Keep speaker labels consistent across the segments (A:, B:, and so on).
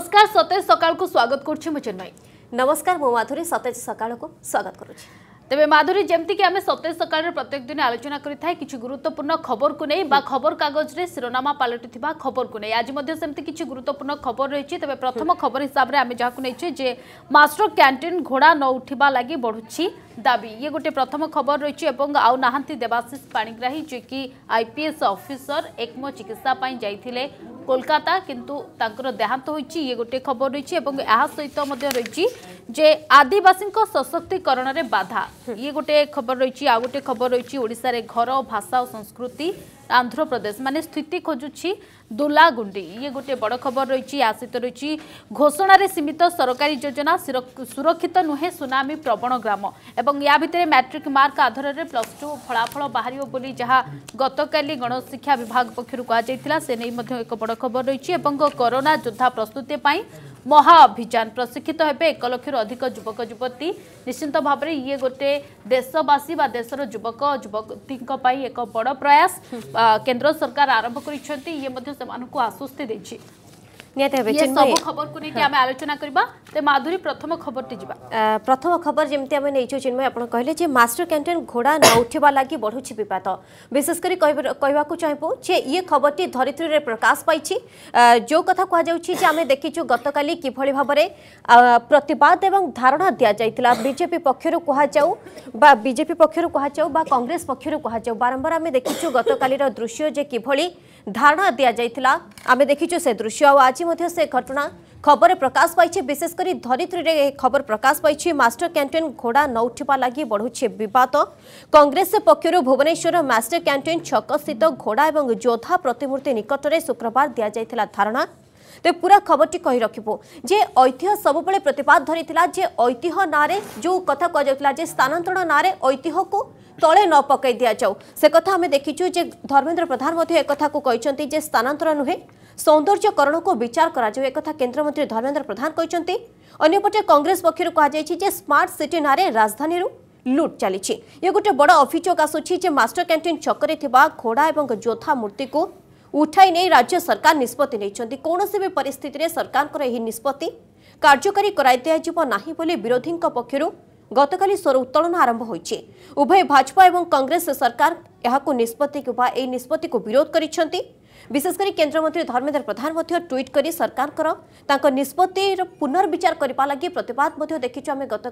A: नमस्कार सतेज को स्वागत करुची मी चेन्नई
B: नमस्कार माधुरी सतेज सकाळ को स्वागत करु
A: তেমন মাধুরী যেমিকি আমি সতেজ সকালের প্রত্যেক দিন আলোচনা করে থাকে কিছু গুরুত্বপূর্ণ খবরক নেই বা খবর কাগজে শিরোনামা পালটি খবরক নেই আজ সেমতি কিছু গুরুত্বপূর্ণ খবর রয়েছে তবে প্রথম খবর হিসাবে আমি যা নেইছে যে মাস্টর ক্যান্টিন ঘোড়া ন উঠিবা লাগি বড়ুছি দাবি ইয়ে গোটে প্রথম খবর রয়েছে এবং আউ না দেবাশিষ পাণিগ্রাহী যে কি আইপিএস অফিসর একম চিকিৎসা পাই যাই কলকাতা কিন্তু তাঁর দেহান্ত হয়েছে ইয়ে গোটে খবর রয়েছে এবং এর সহ রয়েছে যে আদিবাসী সশক্তিকরণের বাধা ଇଏ ଗୋଟେ ଖବର ରହିଛି ଆଉ ଗୋଟେ ଖବର ରହିଛି ଓଡ଼ିଶାରେ ଘର ଭାଷା ଓ ସଂସ୍କୃତି ଆନ୍ଧ୍ରପ୍ରଦେଶ ମାନେ ସ୍ଥିତି ଖୋଜୁଛି ଦୋଲାଗୁଣ୍ଡି ଇଏ ଗୋଟେ ବଡ଼ ଖବର ରହିଛି ୟା ସହିତ ରହିଛି ଘୋଷଣାରେ ସୀମିତ ସରକାରୀ ଯୋଜନା ସୁରକ୍ଷିତ ନୁହେଁ ସୁନାମି ପ୍ରବଣ ଗ୍ରାମ ଏବଂ ୟା ଭିତରେ ମ୍ୟାଟ୍ରିକ୍ ମାର୍କ ଆଧାରରେ ପ୍ଲସ୍ ଟୁ ଫଳାଫଳ ବାହାରିବ ବୋଲି ଯାହା ଗତକାଲି ଗଣଶିକ୍ଷା ବିଭାଗ ପକ୍ଷରୁ କୁହାଯାଇଥିଲା ସେ ନେଇ ମଧ୍ୟ ଏକ ବଡ଼ ଖବର ରହିଛି ଏବଂ କରୋନା ଯୋଦ୍ଧା ପ୍ରସ୍ତୁତି ପାଇଁ ମହାଅଭିଯାନ ପ୍ରଶିକ୍ଷିତ ହେବେ ଏକ ଲକ୍ଷରୁ ଅଧିକ ଯୁବକ ଯୁବତୀ ନିଶ୍ଚିନ୍ତ ଭାବରେ ଇଏ ଗୋଟେ ଦେଶବାସୀ ବା ଦେଶର ଯୁବକ ଯୁବତୀଙ୍କ ପାଇଁ ଏକ ବଡ଼ ପ୍ରୟାସ କେନ୍ଦ୍ର ସରକାର ଆରମ୍ଭ କରିଛନ୍ତି ଇଏ ମଧ୍ୟ ସେମାନଙ୍କୁ ଆଶ୍ୱସ୍ତି ଦେଇଛି
B: ନିହାତି ଭାବେ
A: ସବୁ ଖବରକୁ ନେଇକି ଆମେ ଆଲୋଚନା କରିବା ତେବେ ମାଧୁରୀ ପ୍ରଥମ ଖବରଟି ଯିବା
B: ପ୍ରଥମ ଖବର ଯେମିତି ଆମେ ନେଇଛୁ ଚିନ୍ମୟ ଆପଣ କହିଲେ ଯେ ମାଷ୍ଟର କ୍ୟାଣ୍ଟିନ୍ ଘୋଡ଼ା ନ ଉଠିବା ଲାଗି ବଢ଼ୁଛି ବିବାଦ ବିଶେଷ କରି କହିବାକୁ ଚାହିଁବୁ ଯେ ଇଏ ଖବରଟି ଧରିତ୍ରୀରେ ପ୍ରକାଶ ପାଇଛି ଯେଉଁ କଥା କୁହାଯାଉଛି ଯେ ଆମେ ଦେଖିଛୁ ଗତକାଲି କିଭଳି ଭାବରେ ପ୍ରତିବାଦ ଏବଂ ଧାରଣା ଦିଆଯାଇଥିଲା ବିଜେପି ପକ୍ଷରୁ କୁହାଯାଉ ବା ବିଜେପି ପକ୍ଷରୁ କୁହାଯାଉ ବା କଂଗ୍ରେସ ପକ୍ଷରୁ କୁହାଯାଉ ବାରମ୍ବାର ଆମେ ଦେଖିଛୁ ଗତକାଲିର ଦୃଶ୍ୟ ଯେ କିଭଳି ધારણા দিয়া যাইતલા અમે દેખી જો સે દ્રશ્ય આ આજિ મધ્ય સે ઘટના ખબરે પ્રકાશ પાય છે વિશેષ કરી ધરીત્રીરે આ ખબર પ્રકાશ પાય છે માસ્ટર કેન્ટન ઘોડા નોટિપા લાગી બઢો છે વિવાદ કોંગ્રેસ પક્ષર ભુવનેશ્વર માસ્ટર કેન્ટન ચોક સ્થિત ઘોડા એવંગ જોધા પ્રતિમૂર્તિ નિકતરે શુક્રવાર দিয়া જાઈતલા ધારણા ତେବେ ପୁରା ଖବରଟି କହି ରଖିବୁ ଯେ ଐତିହ୍ୟ ସବୁବେଳେ ପ୍ରତିବାଦ ଧରିଥିଲା ଯେ ଐତିହ୍ୟ ନାଁରେ ଯେଉଁ କଥା କୁହାଯାଉଥିଲା ଯେ ସ୍ଥାନାନ୍ତରଣ ନାଁରେ ଐତିହ୍ୟକୁ ତଳେ ନ ପକାଇ ଦିଆଯାଉ ସେ କଥା ଆମେ ଦେଖିଛୁ ଯେ ଧର୍ମେନ୍ଦ୍ର ପ୍ରଧାନ ମଧ୍ୟ ଏକଥାକୁ କହିଛନ୍ତି ଯେ ସ୍ଥାନାନ୍ତର ନୁହେଁ ସୌନ୍ଦର୍ଯ୍ୟକରଣକୁ ବିଚାର କରାଯାଉ ଏକଥା କେନ୍ଦ୍ରମନ୍ତ୍ରୀ ଧର୍ମେନ୍ଦ୍ର ପ୍ରଧାନ କହିଛନ୍ତି ଅନ୍ୟପଟେ କଂଗ୍ରେସ ପକ୍ଷରୁ କୁହାଯାଇଛି ଯେ ସ୍ମାର୍ଟ ସିଟି ନାଁରେ ରାଜଧାନୀରୁ ଲୁଟ୍ ଚାଲିଛି ଇଏ ଗୋଟେ ବଡ଼ ଅଭିଯୋଗ ଆସୁଛି ଯେ ମାଷ୍ଟର କ୍ୟାଣ୍ଟିନ୍ ଛକରେ ଥିବା ଘୋଡ଼ା ଏବଂ ଯୋଦ୍ଧା ମୂର୍ତ୍ତିକୁ उठाई नहीं राज्य सरकार निष्पत्ति कौन सी भी परिस्थिति में सरकार निष्पत्ति कार्यकारी कर विरोधी पक्ष गत स्वर उत्तोलन आरंभ हो उभय भाजपा और कंग्रेस सरकार यहाँ निष्पत्ति विरोध कर विशेषकर केन्द्रमंत्री धर्मेन्द्र प्रधान ट्विट कर सरकार निष्पत्तिर पुनर्विचार करने लगी प्रतवाद देखी गत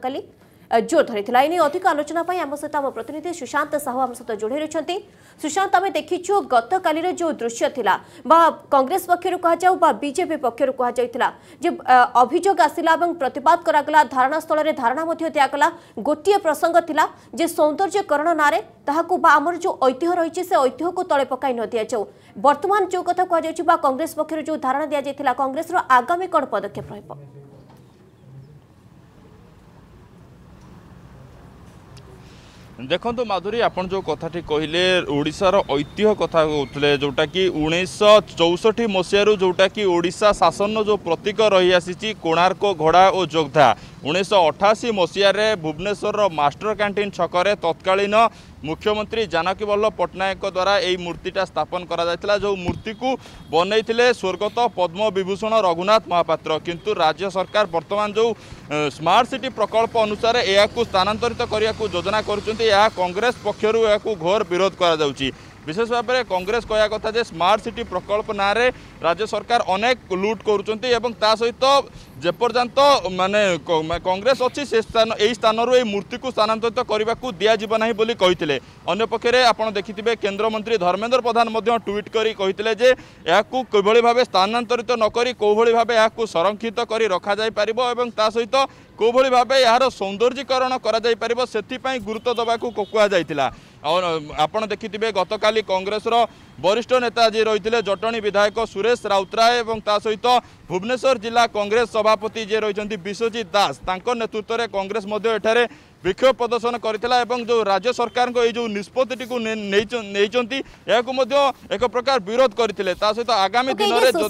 B: জোর ধরেছিল এনে অধিক আলোচনা আম সহ আম প্রতিনিধি সুশান্ত সাহু আম সহ যোড়াই রয়েছেন সুশান্ত আমি দেখিছু গতকালের যে দৃশ্য লা বা কংগ্রেস পক্ষর কুযাও বা বিজেপি পক্ষর কুযাই যে অভিযোগ আসিলা এবং প্রতবাদ করা ধারণাস্থলের ধারণা দিয়াগলা গোটিয়ে প্রসঙ্গ লা যে সৌন্দর্যকরণ নাঁরে ତାହାକୁ ବା ଆମର ଯେଉଁ ଐତିହ୍ୟ ରହିଛି ସେ ଐତିହ୍ୟକୁ ତଳେ ପକାଇ ନ ଦିଆଯାଉ ବର୍ତ୍ତମାନ ଯେଉଁ କଥା କୁହାଯାଉଛି ବା କଂଗ୍ରେସ ପକ୍ଷରୁ ଯେଉଁ ଧାରଣା ଦିଆଯାଇଥିଲା କଂଗ୍ରେସର ଆଗାମୀ କ'ଣ ପଦକ୍ଷେପ ରହିବ
C: ଦେଖନ୍ତୁ ମାଧୁରୀ ଆପଣ ଯେଉଁ କଥାଟି କହିଲେ ଓଡ଼ିଶାର ଐତିହ୍ୟ କଥା କହୁଥିଲେ ଯେଉଁଟାକି ଉଣେଇଶହ ଚଉଷଠି ମସିହାରୁ ଯେଉଁଟାକି ଓଡ଼ିଶା ଶାସନର ଯେଉଁ ପ୍ରତୀକ ରହିଆସିଛି କୋଣାର୍କ ଘୋଡ଼ା ଓ ଯୋଦ୍ଧା ଉଣେଇଶହ ଅଠାଅଶୀ ମସିହାରେ ଭୁବନେଶ୍ୱରର ମାଷ୍ଟର କ୍ୟାଣ୍ଟିନ୍ ଛକରେ ତତ୍କାଳୀନ ମୁଖ୍ୟମନ୍ତ୍ରୀ ଜାନକୀ ବଲ୍ଲଭ ପଟ୍ଟନାୟକଙ୍କ ଦ୍ୱାରା ଏହି ମୂର୍ତ୍ତିଟା ସ୍ଥାପନ କରାଯାଇଥିଲା ଯେଉଁ ମୂର୍ତ୍ତିକୁ ବନେଇଥିଲେ ସ୍ୱର୍ଗତ ପଦ୍ମବିଭୂଷଣ ରଘୁନାଥ ମହାପାତ୍ର କିନ୍ତୁ ରାଜ୍ୟ ସରକାର ବର୍ତ୍ତମାନ ଯେଉଁ ସ୍ମାର୍ଟ ସିଟି ପ୍ରକଳ୍ପ ଅନୁସାରେ ଏହାକୁ ସ୍ଥାନାନ୍ତରିତ କରିବାକୁ ଯୋଜନା କରୁଛନ୍ତି ଏହା କଂଗ୍ରେସ ପକ୍ଷରୁ ଏହାକୁ ଘୋର ବିରୋଧ କରାଯାଉଛି বিশেষ ভাবে কংগ্রেস কয়া কথা যে স্মার্ট সিটি প্রকল্প নাঁরে রাজ্য সরকার অনেক লুট করছেন এবং তা সহিত যেপর্যন্ত মানে কংগ্রেস অছি সে স্থান এই স্থানর এই মূর্তিকে স্থানান্তরিত করা দিয়া না বলে কে অন্যপক্ষে আপনার দেখিবে কেন্দ্রমন্ত্রী ধর্মেন্দ্র প্রধান ট্যুইট করে কে যে কিভাবে ভাবে স্থানান্তরিত নকি কোভাবে সংরক্ষিত করে রখা যাই পাব এবং তা সহিত କେଉଁଭଳି ଭାବେ ଏହାର ସୌନ୍ଦର୍ଯ୍ୟକରଣ କରାଯାଇପାରିବ ସେଥିପାଇଁ ଗୁରୁତ୍ୱ ଦେବାକୁ କୁହାଯାଇଥିଲା ଆପଣ ଦେଖିଥିବେ ଗତକାଲି କଂଗ୍ରେସର ବରିଷ୍ଠ ନେତା ଯିଏ ରହିଥିଲେ ଜଟଣୀ ବିଧାୟକ ସୁରେଶ ରାଉତରାୟ ଏବଂ ତା ସହିତ ଭୁବନେଶ୍ୱର ଜିଲ୍ଲା କଂଗ୍ରେସ ସଭାପତି ଯିଏ ରହିଛନ୍ତି ବିଶ୍ୱଜିତ ଦାସ ତାଙ୍କ ନେତୃତ୍ୱରେ କଂଗ୍ରେସ ମଧ୍ୟ ଏଠାରେ ବିକ୍ଷୋଭ ପ୍ରଦର୍ଶନ କରିଥିଲା ଏବଂ ଯେଉଁ ରାଜ୍ୟ ସରକାରଙ୍କ ଏଇ ଯେଉଁ ନିଷ୍ପତ୍ତିଟିକୁ ନେଇଛନ୍ତି ଏହାକୁ ମଧ୍ୟ ଏକ ପ୍ରକାର ବିରୋଧ କରିଥିଲେ ତା ସହିତ ଆଗାମୀ ଦିନରେ
B: ଯେଉଁ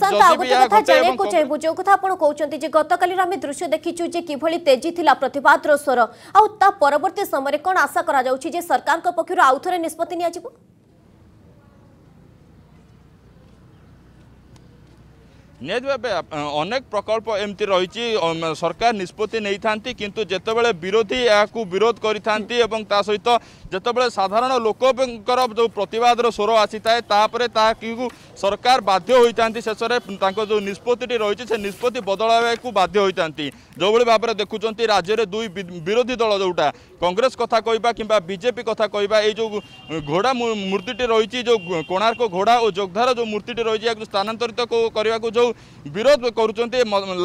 B: କଥା ଆପଣ କହୁଛନ୍ତି ଯେ ଗତକାଲିର ଆମେ ଦୃଶ୍ୟ ଦେଖିଛୁ ଯେ କିଭଳି ତେଜି ଥିଲା ପ୍ରତିବାଦର ସ୍ୱର ଆଉ ତା ପରବର୍ତ୍ତୀ ସମୟରେ କଣ ଆଶା କରାଯାଉଛି ଯେ ସରକାରଙ୍କ ପକ୍ଷରୁ ଆଉ ନିଷ୍ପତ୍ତି ନିଆଯିବ
C: ନିହାତି ଭାବେ ଅନେକ ପ୍ରକଳ୍ପ ଏମିତି ରହିଛି ସରକାର ନିଷ୍ପତ୍ତି ନେଇଥାନ୍ତି କିନ୍ତୁ ଯେତେବେଳେ ବିରୋଧୀ ଏହାକୁ ବିରୋଧ କରିଥାନ୍ତି ଏବଂ ତା ସହିତ ଯେତେବେଳେ ସାଧାରଣ ଲୋକଙ୍କର ଯେଉଁ ପ୍ରତିବାଦର ସ୍ୱର ଆସିଥାଏ ତାପରେ ତାହାକୁ ସରକାର ବାଧ୍ୟ ହୋଇଥାନ୍ତି ଶେଷରେ ତାଙ୍କ ଯେଉଁ ନିଷ୍ପତ୍ତିଟି ରହିଛି ସେ ନିଷ୍ପତ୍ତି ବଦଳାଇବାକୁ ବାଧ୍ୟ ହୋଇଥାନ୍ତି ଯେଉଁଭଳି ଭାବରେ ଦେଖୁଛନ୍ତି ରାଜ୍ୟରେ ଦୁଇ ବିରୋଧୀ ଦଳ ଯେଉଁଟା କଂଗ୍ରେସ କଥା କହିବା କିମ୍ବା ବିଜେପି କଥା କହିବା ଏଇ ଯେଉଁ ଘୋଡ଼ା ମୂର୍ତ୍ତିଟି ରହିଛି ଯେଉଁ କୋଣାର୍କ ଘୋଡ଼ା ଓ ଯୋଗଧାର ଯେଉଁ ମୂର୍ତ୍ତିଟି ରହିଛି ଏହାକୁ ସ୍ଥାନାନ୍ତରିତ କରିବାକୁ ଯେଉଁ ବିରୋଧ କରୁଛନ୍ତି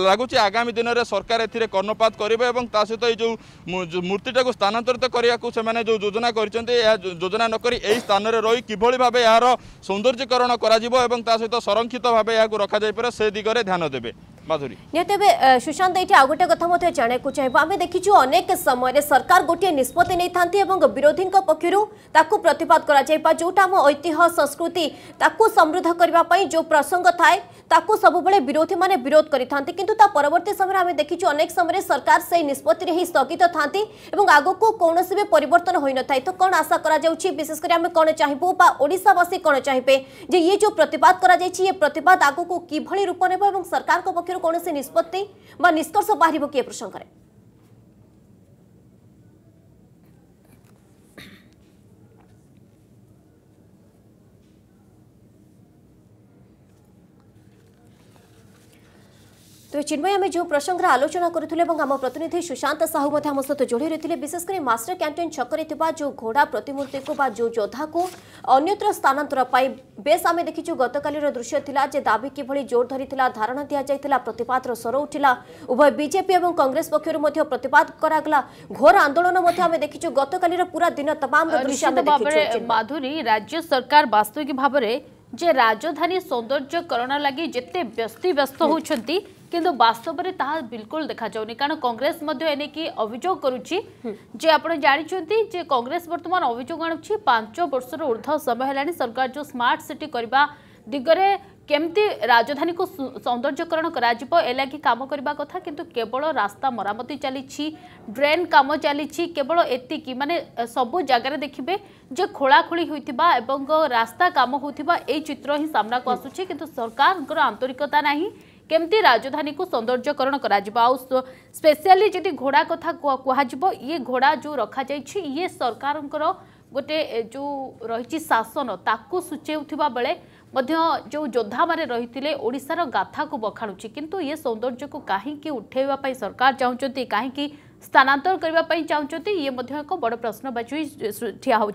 C: ଲାଗୁଛି ଆଗାମୀ ଦିନରେ ସରକାର ଏଥିରେ କର୍ଣ୍ଣପାତ କରିବେ ଏବଂ ତା ସହିତ ଏଇ ଯେଉଁ ମୂର୍ତ୍ତିଟାକୁ ସ୍ଥାନାନ୍ତରିତ କରିବାକୁ ସେମାନେ ଯେଉଁ ଯୋଜନା କରିଛନ୍ତି ଏହା ଯୋଜନା ନକରି ଏହି ସ୍ଥାନରେ ରହି କିଭଳି ଭାବେ ଏହାର ସୌନ୍ଦର୍ଯ୍ୟକରଣ କରାଯିବ ଏବଂ ତା ସହିତ ସଂରକ୍ଷିତ ଭାବେ ଏହାକୁ ରଖାଯାଇପାରେ ସେ ଦିଗରେ ଧ୍ୟାନ ଦେବେ
B: মাধুরী নিহতি এবে সুশান্ত এটি আউ গোটে কথা মধ্যে জাঁয়া চাইব আমি দেখিছু অনেক সময় সরকার গোটিয়ে নিষ্পতি নেই এবং বিরোধী পক্ষর তাকে প্রতবাদ করা যাই বা যেটা আম ঐতিহ্য সংস্কৃতি তাকে সমৃদ্ধ করা যে প্রসঙ্গ থাকে ताकू सब विरोधी मैंने विरोध करते किंतु समय देखी अनेक समय सरकार से निष्पत्ति ही स्थगित था आग को कौन भी पर तो कौन आशा करशेषकर आम कौन चाहबू बाशावासी कौन चाहिए जे ये जो प्रतिवाद कर प्रतिवाद आग किभली रूप ने सरकार पक्षर कौन से निष्पत्ति निष्कर्ष बाहर किए प्रसंग তবে চিন্ময় আমি যে প্রসঙ্গে আলোচনা করুলে এবং আমার প্রতিনিধি সুশান্ত সাহু মধ্যে আমার সহ যোড়ি রয়েছে বিশেষ করে মাস্টার ক্যান্টিন ছকরে যে ঘোড়া প্রতিমূর্তি বা যে যোদ্ধা অন্যত্র স্থানান্তর পাই বেশ আমি দেখিছু গতকাল দৃশ্য লা যে দাবি কিভাবে জোর ধরি ধারণা দিয়া যাই প্রতবাদর স্বর উঠিলা উভয় বিজেপি এবং কংগ্রেস পক্ষ মধ্যে প্রতবাদ করাগলা ঘোর আন্দোলন আমি দেখিছু গতকাল
A: পুরা দিন
B: তমাম মাধুরী
A: রাজ্য সরকার বাস্তবিক ভাবে যে রাজধানী সৌন্দর্যকরণ লাগে যেতে ব্যস্ত ব্যস্ত হচ্ছেন କିନ୍ତୁ ବାସ୍ତବରେ ତାହା ବିଲକୁଲ ଦେଖାଯାଉନି କାରଣ କଂଗ୍ରେସ ମଧ୍ୟ ଏନେକି ଅଭିଯୋଗ କରୁଛି ଯେ ଆପଣ ଜାଣିଛନ୍ତି ଯେ କଂଗ୍ରେସ ବର୍ତ୍ତମାନ ଅଭିଯୋଗ ଆଣୁଛି ପାଞ୍ଚ ବର୍ଷର ଉର୍ଦ୍ଧ୍ୱ ସମୟ ହେଲାଣି ସରକାର ଯେଉଁ ସ୍ମାର୍ଟ ସିଟି କରିବା ଦିଗରେ କେମିତି ରାଜଧାନୀକୁ ସୌନ୍ଦର୍ଯ୍ୟକରଣ କରାଯିବ ଏ ଲାଗି କାମ କରିବା କଥା କିନ୍ତୁ କେବଳ ରାସ୍ତା ମରାମତି ଚାଲିଛି ଡ୍ରେନ୍ କାମ ଚାଲିଛି କେବଳ ଏତିକି ମାନେ ସବୁ ଜାଗାରେ ଦେଖିବେ ଯେ ଖୋଳାଖୋଳି ହୋଇଥିବା ଏବଂ ରାସ୍ତା କାମ ହେଉଥିବା ଏଇ ଚିତ୍ର ହିଁ ସାମ୍ନାକୁ ଆସୁଛି କିନ୍ତୁ ସରକାରଙ୍କର ଆନ୍ତରିକତା ନାହିଁ केमती राजधानी को सौंदर्यकरण कर स्पेशली जी घोड़ा कथा कह ये घोड़ा जो रखा जाए सरकार गोटे जो रही शासन ताकू सूचेवा बेले जो योद्धा मैंने रही थे ओडार गाथा को बखाणुच्छे किंतु सौंदर्य को कहीं उठेबाप सरकार चाहूँ कहीं स्थानातर करने चाहते ये एक बड़ प्रश्नवाची ठिया हो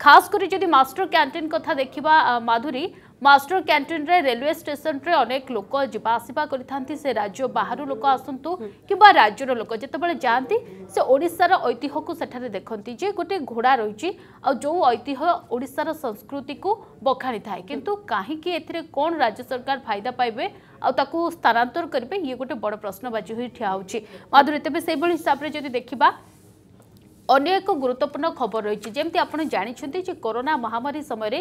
A: खास करी जो मास्टर कैंटीन कथा देखा माधुरी ମାଷ୍ଟର କ୍ୟାଣ୍ଟିନ୍ରେ ରେଲୱେ ଷ୍ଟେସନ୍ରେ ଅନେକ ଲୋକ ଯିବା ଆସିବା କରିଥାନ୍ତି ସେ ରାଜ୍ୟ ବାହାରୁ ଲୋକ ଆସନ୍ତୁ କିମ୍ବା ରାଜ୍ୟର ଲୋକ ଯେତେବେଳେ ଯାଆନ୍ତି ସେ ଓଡ଼ିଶାର ଐତିହ୍ୟକୁ ସେଠାରେ ଦେଖନ୍ତି ଯେ ଗୋଟିଏ ଘୋଡ଼ା ରହିଛି ଆଉ ଯେଉଁ ଐତିହ୍ୟ ଓଡ଼ିଶାର ସଂସ୍କୃତିକୁ ବଖାଣିଥାଏ କିନ୍ତୁ କାହିଁକି ଏଥିରେ କ'ଣ ରାଜ୍ୟ ସରକାର ଫାଇଦା ପାଇବେ ଆଉ ତାକୁ ସ୍ଥାନାନ୍ତର କରିବେ ଇଏ ଗୋଟେ ବଡ଼ ପ୍ରଶ୍ନବାଚୀ ହୋଇ ଠିଆ ହେଉଛି ମାଧୁରୀ ତେବେ ସେହିଭଳି ହିସାବରେ ଯଦି ଦେଖିବା ଅନ୍ୟ ଏକ ଗୁରୁତ୍ୱପୂର୍ଣ୍ଣ ଖବର ରହିଛି ଯେମିତି ଆପଣ ଜାଣିଛନ୍ତି ଯେ କରୋନା ମହାମାରୀ ସମୟରେ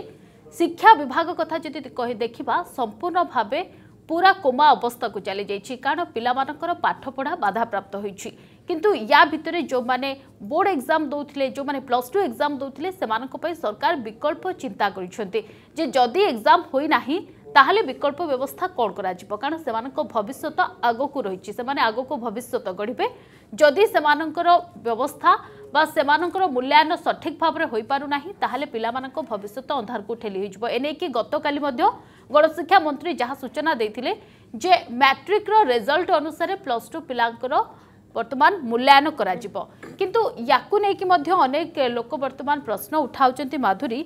A: ଶିକ୍ଷା ବିଭାଗ କଥା ଯଦି ଦେଖିବା ସମ୍ପୂର୍ଣ୍ଣ ଭାବେ ପୁରା କୋମା ଅବସ୍ଥାକୁ ଚାଲିଯାଇଛି କାରଣ ପିଲାମାନଙ୍କର ପାଠପଢ଼ା ବାଧାପ୍ରାପ୍ତ ହୋଇଛି କିନ୍ତୁ ୟା ଭିତରେ ଯେଉଁମାନେ ବୋର୍ଡ଼ ଏକ୍ଜାମ୍ ଦେଉଥିଲେ ଯେଉଁମାନେ ପ୍ଲସ୍ ଟୁ ଏକ୍ଜାମ୍ ଦେଉଥିଲେ ସେମାନଙ୍କ ପାଇଁ ସରକାର ବିକଳ୍ପ ଚିନ୍ତା କରିଛନ୍ତି ଯେ ଯଦି ଏକ୍ଜାମ୍ ହୋଇନାହିଁ ତାହେଲେ ବିକଳ୍ପ ବ୍ୟବସ୍ଥା କ'ଣ କରାଯିବ କାରଣ ସେମାନଙ୍କ ଭବିଷ୍ୟତ ଆଗକୁ ରହିଛି ସେମାନେ ଆଗକୁ ଭବିଷ୍ୟତ ଗଢ଼ିବେ ଯଦି ସେମାନଙ୍କର ବ୍ୟବସ୍ଥା বা ସେମାନଙ୍କର ମୂଲ୍ୟାୟନ ସଠିକ୍ ଭାବରେ ହୋଇପାରୁନାହିଁ ତାହେଲେ ପିଲାମାନଙ୍କ ଭବିଷ୍ୟତ ଅନ୍ଧାରକୁ ଠେଲି ହୋଇଯିବ ଏନେଇକି ଗତକାଲି ମଧ୍ୟ ଗଣଶିକ୍ଷା ମନ୍ତ୍ରୀ ଯାହା ସୂଚନା ଦେଇଥିଲେ ଯେ ମ୍ୟାଟ୍ରିକ୍ର ରେଜଲ୍ଟ ଅନୁସାରେ ପ୍ଲସ୍ ଟୁ ପିଲାଙ୍କର ବର୍ତ୍ତମାନ ମୂଲ୍ୟାୟନ କରାଯିବ କିନ୍ତୁ ୟାକୁ ନେଇକି ମଧ୍ୟ ଅନେକ ଲୋକ ବର୍ତ୍ତମାନ ପ୍ରଶ୍ନ ଉଠାଉଛନ୍ତି ମାଧୁରୀ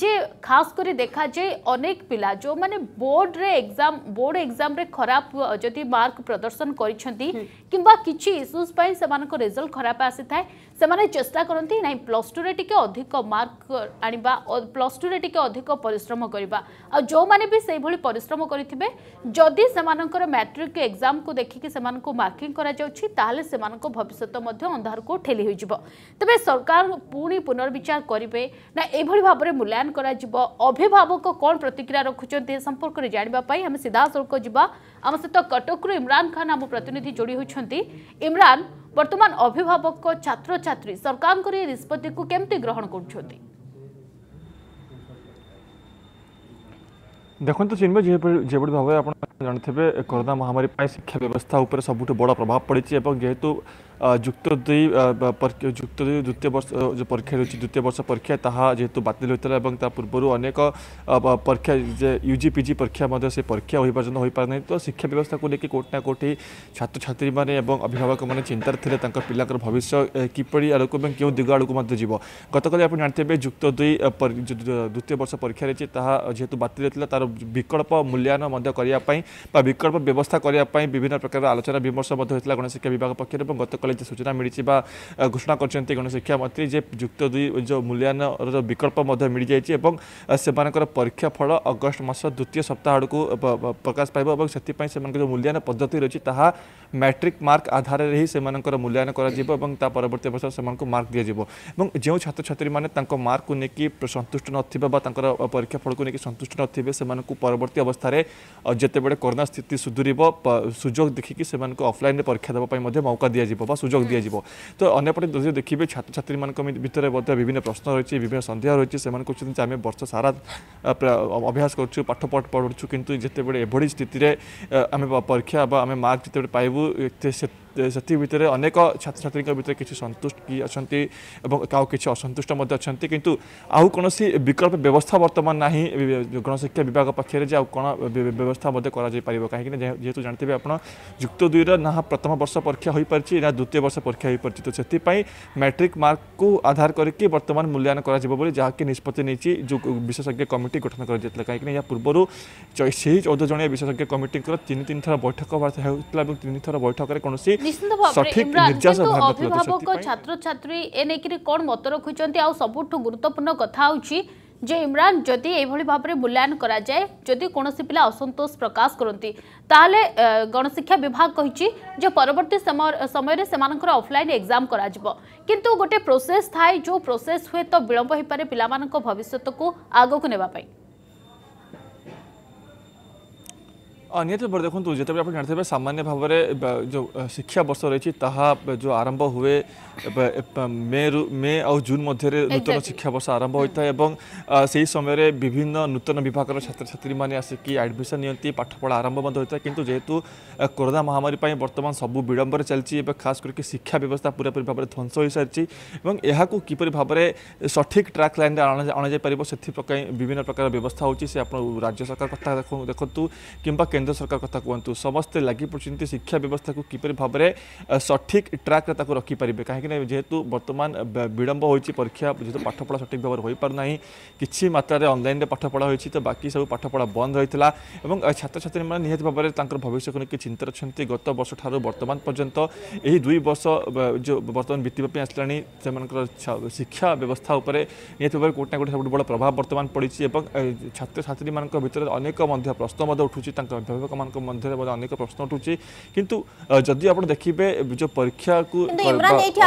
A: ଯେ ଖାସ କରି ଦେଖାଯାଏ ଅନେକ ପିଲା ଯେଉଁମାନେ ବୋର୍ଡରେ ଏକ୍ଜାମ ବୋର୍ଡ ଏକ୍ଜାମରେ ଖରାପ ଯଦି ମାର୍କ ପ୍ରଦର୍ଶନ କରିଛନ୍ତି କିମ୍ବା କିଛି ଇସ୍ୟୁଜ୍ ପାଇଁ ସେମାନଙ୍କ ରେଜଲ୍ଟ ଖରାପ ଆସିଥାଏ से चेस्टा करती ना प्लस टू रे अधिक मार्क आने प्लस टू रे अधिक पिश्रम करवा जो मैंने भी सही भाई पिश्रम करेंगे जदि से मैट्रिक एक्जाम को देखिक मार्किंग करविष्य अंधार को ठेली होब तेज सरकार पुणी पुनर्विचार करेंगे ना ये भाव में मूल्यायन अभिभावक कौन प्रतिक्रिया रखुं संपर्क में जानवापी आम सीधा सड़क जाम सहित कटकू इम्रान खान आम प्रतिनिधि जोड़ी होती होमरान বর্তমান অভিভাবক ছাত্রছাত্রী সরকারঙ্কর এই নিষ্পত্তিকে কেমতি গ্রহণ করছেন
D: ଦେଖନ୍ତୁ ଚିନ୍ମୟ ଯେଭଳି ଭାବେ ଆପଣ ଜାଣିଥିବେ କରୋନା ମହାମାରୀ ପାଇଁ ଶିକ୍ଷା ବ୍ୟବସ୍ଥା ଉପରେ ସବୁଠୁ ବଡ଼ ପ୍ରଭାବ ପଡ଼ିଛି ଏବଂ ଯେହେତୁ जुक्त दुई जुक्त दुई द्वितीय वर्ष जो परीक्षा रही द्वितीय वर्ष परीक्षा ता जेहतु बात होता है और पूर्व अनेक परीक्षा जे यूजी पिजी परीक्षा से परीक्षा हो पार्जन हो पार नहीं तो शिक्षा व्यवस्था को लेकिन कौटि ना कौटि छात्र छात्री मैंने अभिभावक मैंने चिंतार थे पिला भविष्य किपर आड़क क्यों दिग आड़क जीव गतल आप जानते जुक्त दुई द्वितीय वर्ष परीक्षा रही जेहतु बात होता तार विकल्प मूल्यायन करने विकल्प व्यवस्था करने विभिन्न प्रकार आलोचना विमर्श होता है गणशिक्षा विभाग पक्ष गत कलेज सूचना मिली घोषणा कर गणशिक्षा मंत्री जे युक्त दुई जो मूल्यायन विकल्प मिल जाए से परीक्षा फल अगस्ट मस द्वितीय सप्ताह आड़ प्रकाश पाव से जो मूल्यायन पद्धति रही है मैट्रिक मार्क आधार में ही से मूल्यायन परवर्त वर्ष से मार्क दिज्वे जो छात्र छात्री मैंने मार्क को लेकिन सन्तुष्ट ना परीक्षा फल को लेकिन सन्तुष्ट ना परवर्त अवस्था जिते बड़े कोरोना स्थित सुधुर सुजोग देखिकी से अफलाइन परीक्षा देवाई मौका दिजाव সুযোগ দিয়েযিব তো অন্যপটে যদি দেখবে ছাত্রছাত্রী মান ভিতরে মধ্যে বিভিন্ন প্রশ্ন রয়েছে বিভিন্ন সন্দেহ রয়েছে সে কুচি আমি বর্ষ সারা অভ্যাস করছু পাঠ পড়ছু কিন্তু যেতবে এভাবে স্থিতি আমি পরীক্ষা বা আমি মার্ক যেতবে পাইবু সেত से भितर अनेक छात्र छात्री भितर किसी सन्तुष्ट अच्छा का किसी असंतुष्ट अच्छा कि आउसी विकल्प व्यवस्था बर्तमान ना गणशिक्षा विभाग पक्ष जे आ व्यवस्था कहीं जेहतु जानते हैं आप युक्त दुईर ना प्रथम वर्ष परीक्षा हो पारे ना द्वितीय वर्ष परीक्षा हो पारे तो से मैट्रिक मार्क को आधार करके बर्तमान मूल्यायन जहाँकि निष्पत्ति जो विशेषज्ञ कमिटी गठन कर कहीं पूर्व से ही चौदह जन विशेषज्ञ कमिटी तीन तीन थर बैठक वार्ता होता है और तीन थर बैठक में कौन सी
A: ନିଶ୍ଚିତ ଭାବରେ ଇମ୍ରାନ କିନ୍ତୁ ଅଭିଭାବକ ଛାତ୍ରଛାତ୍ରୀ ଏ ନେଇକିରି କ'ଣ ମତ ରଖୁଛନ୍ତି ଆଉ ସବୁଠୁ ଗୁରୁତ୍ୱପୂର୍ଣ୍ଣ କଥା ହେଉଛି যে ইমরান যদি এইভাবে ভাবে মূল্যায়ন করা যায় যদি কোণী পিলা অসন্তোষ প্রকাশ করতে তাহলে গণশিক্ষা বিভাগ কী যে পরবর্তী সময়ের সে অফলাইন এক্সাম করা কিন্তু গোটে প্রোসেস থাকে যে প্রোসেস হুয়ে
D: তো বিলম্ব হয়ে পড়ে পিলা ভবিষ্যতক আগুক নেওয়া निहत बड़े देखो जो आप जानते हैं सामान्य भाव में जो शिक्षा बर्ष रही जो आरंभ हुए মেরু মে আউ
A: জুন
D: মধ্যে নূতন শিক্ষাবর্ষ আরম্ভ হয়ে এবং সেই সময় বিভিন্ন নূতন বিভাগের ছাত্রছাত্রী মানে আসিকি আডমিশন নিয়ন্তি পাঠপড়া আরম্ভ মধ্যে হয়ে কিন্তু যেহেতু করোনা মহামারী বর্তমান সবু বিড়ম্বরে চলছে এবং খাস করি শিক্ষা ব্যবস্থা পুরোপুরি ভাবে ধ্বংস হয়ে সারিছে এবং এখন কিপর ভাবে সঠিক ট্রাক লাইন অণাযাই পাব সেপাই বিভিন্ন প্রকার ব্যবস্থা হচ্ছে সে আপনার রাজ্য সরকার কথা দেখুন কিংবা কেন্দ্র সরকার কথা কুহতু সমস্ত লাগি পড়ছেন শিক্ষা ব্যবস্থা কিপর ভাবে সঠিক ট্রাক্রে তাকে রকিপারে কাহি କାହିଁକିନା ଯେହେତୁ ବର୍ତ୍ତମାନ ବିଳମ୍ବ ହୋଇଛି ପରୀକ୍ଷା ଯେହେତୁ ପାଠପଢ଼ା ସଠିକ୍ ଭାବରେ ହୋଇପାରୁନାହିଁ କିଛି ମାତ୍ରାରେ ଅନଲାଇନ୍ରେ ପାଠପଢ଼ା ହୋଇଛି ତ ବାକି ସବୁ ପାଠପଢ଼ା ବନ୍ଦ ରହିଥିଲା ଏବଂ ଛାତ୍ରଛାତ୍ରୀମାନେ ନିହାତି ଭାବରେ ତାଙ୍କର ଭବିଷ୍ୟକୁ ନେଇକି ଚିନ୍ତାରେ ଅଛନ୍ତି ଗତ ବର୍ଷଠାରୁ ବର୍ତ୍ତମାନ ପର୍ଯ୍ୟନ୍ତ ଏହି ଦୁଇ ବର୍ଷ ଯେଉଁ ବର୍ତ୍ତମାନ ବିତିବା ପାଇଁ ଆସିଲାଣି ସେମାନଙ୍କର ଶିକ୍ଷା ବ୍ୟବସ୍ଥା ଉପରେ ନିହାତି ଭାବରେ କେଉଁଠି ନା କେଉଁଠି ସବୁଠୁ ବଡ଼ ପ୍ରଭାବ ବର୍ତ୍ତମାନ ପଡ଼ିଛି ଏବଂ ଛାତ୍ରଛାତ୍ରୀମାନଙ୍କ ଭିତରେ ଅନେକ ମଧ୍ୟ ପ୍ରଶ୍ନ ମଧ୍ୟ ଉଠୁଛି ତାଙ୍କ ଅଭିଭାବକମାନଙ୍କ ମଧ୍ୟରେ ମଧ୍ୟ ଅନେକ ପ୍ରଶ୍ନ ଉଠୁଛି କିନ୍ତୁ ଯଦି ଆପଣ ଦେଖିବେ ଯେଉଁ ପରୀକ୍ଷାକୁ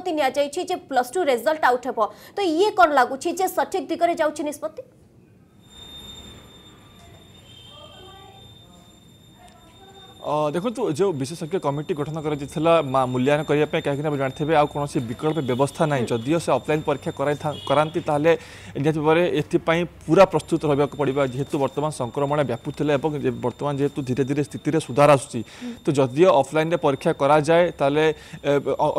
B: ନିଷ୍ପତ୍ତି ନିଆଯାଇଛି ଯେ ପ୍ଲସ୍ ଟୁ ରେଜଲ୍ଟ ଆଉଟ୍ ହେବ ତ ଇଏ କ'ଣ ଲାଗୁଛି ଯେ ସଠିକ୍ ଦିଗରେ ଯାଉଛି ନିଷ୍ପତ୍ତି
D: ଦେଖନ୍ତୁ ଯେଉଁ ବିଶେଷଜ୍ଞ କମିଟି ଗଠନ କରାଯାଇଥିଲା ମୂଲ୍ୟାୟନ କରିବା ପାଇଁ କାହିଁକିନା ଆପଣ ଜାଣିଥିବେ ଆଉ କୌଣସି ବିକଳ୍ପ ବ୍ୟବସ୍ଥା ନାହିଁ ଯଦିଓ ସେ ଅଫ୍ଲାଇନ୍ ପରୀକ୍ଷା କରାନ୍ତି ତାହେଲେ ନିହାତି ଭାବରେ ଏଥିପାଇଁ ପୁରା ପ୍ରସ୍ତୁତ ରହିବାକୁ ପଡ଼ିବ ଯେହେତୁ ବର୍ତ୍ତମାନ ସଂକ୍ରମଣ ବ୍ୟାପୁଥିଲା ଏବଂ ବର୍ତ୍ତମାନ ଯେହେତୁ ଧୀରେ ଧୀରେ ସ୍ଥିତିରେ ସୁଧାର ଆସୁଛି ତ ଯଦିଓ ଅଫ୍ଲାଇନ୍ରେ ପରୀକ୍ଷା କରାଯାଏ ତାହେଲେ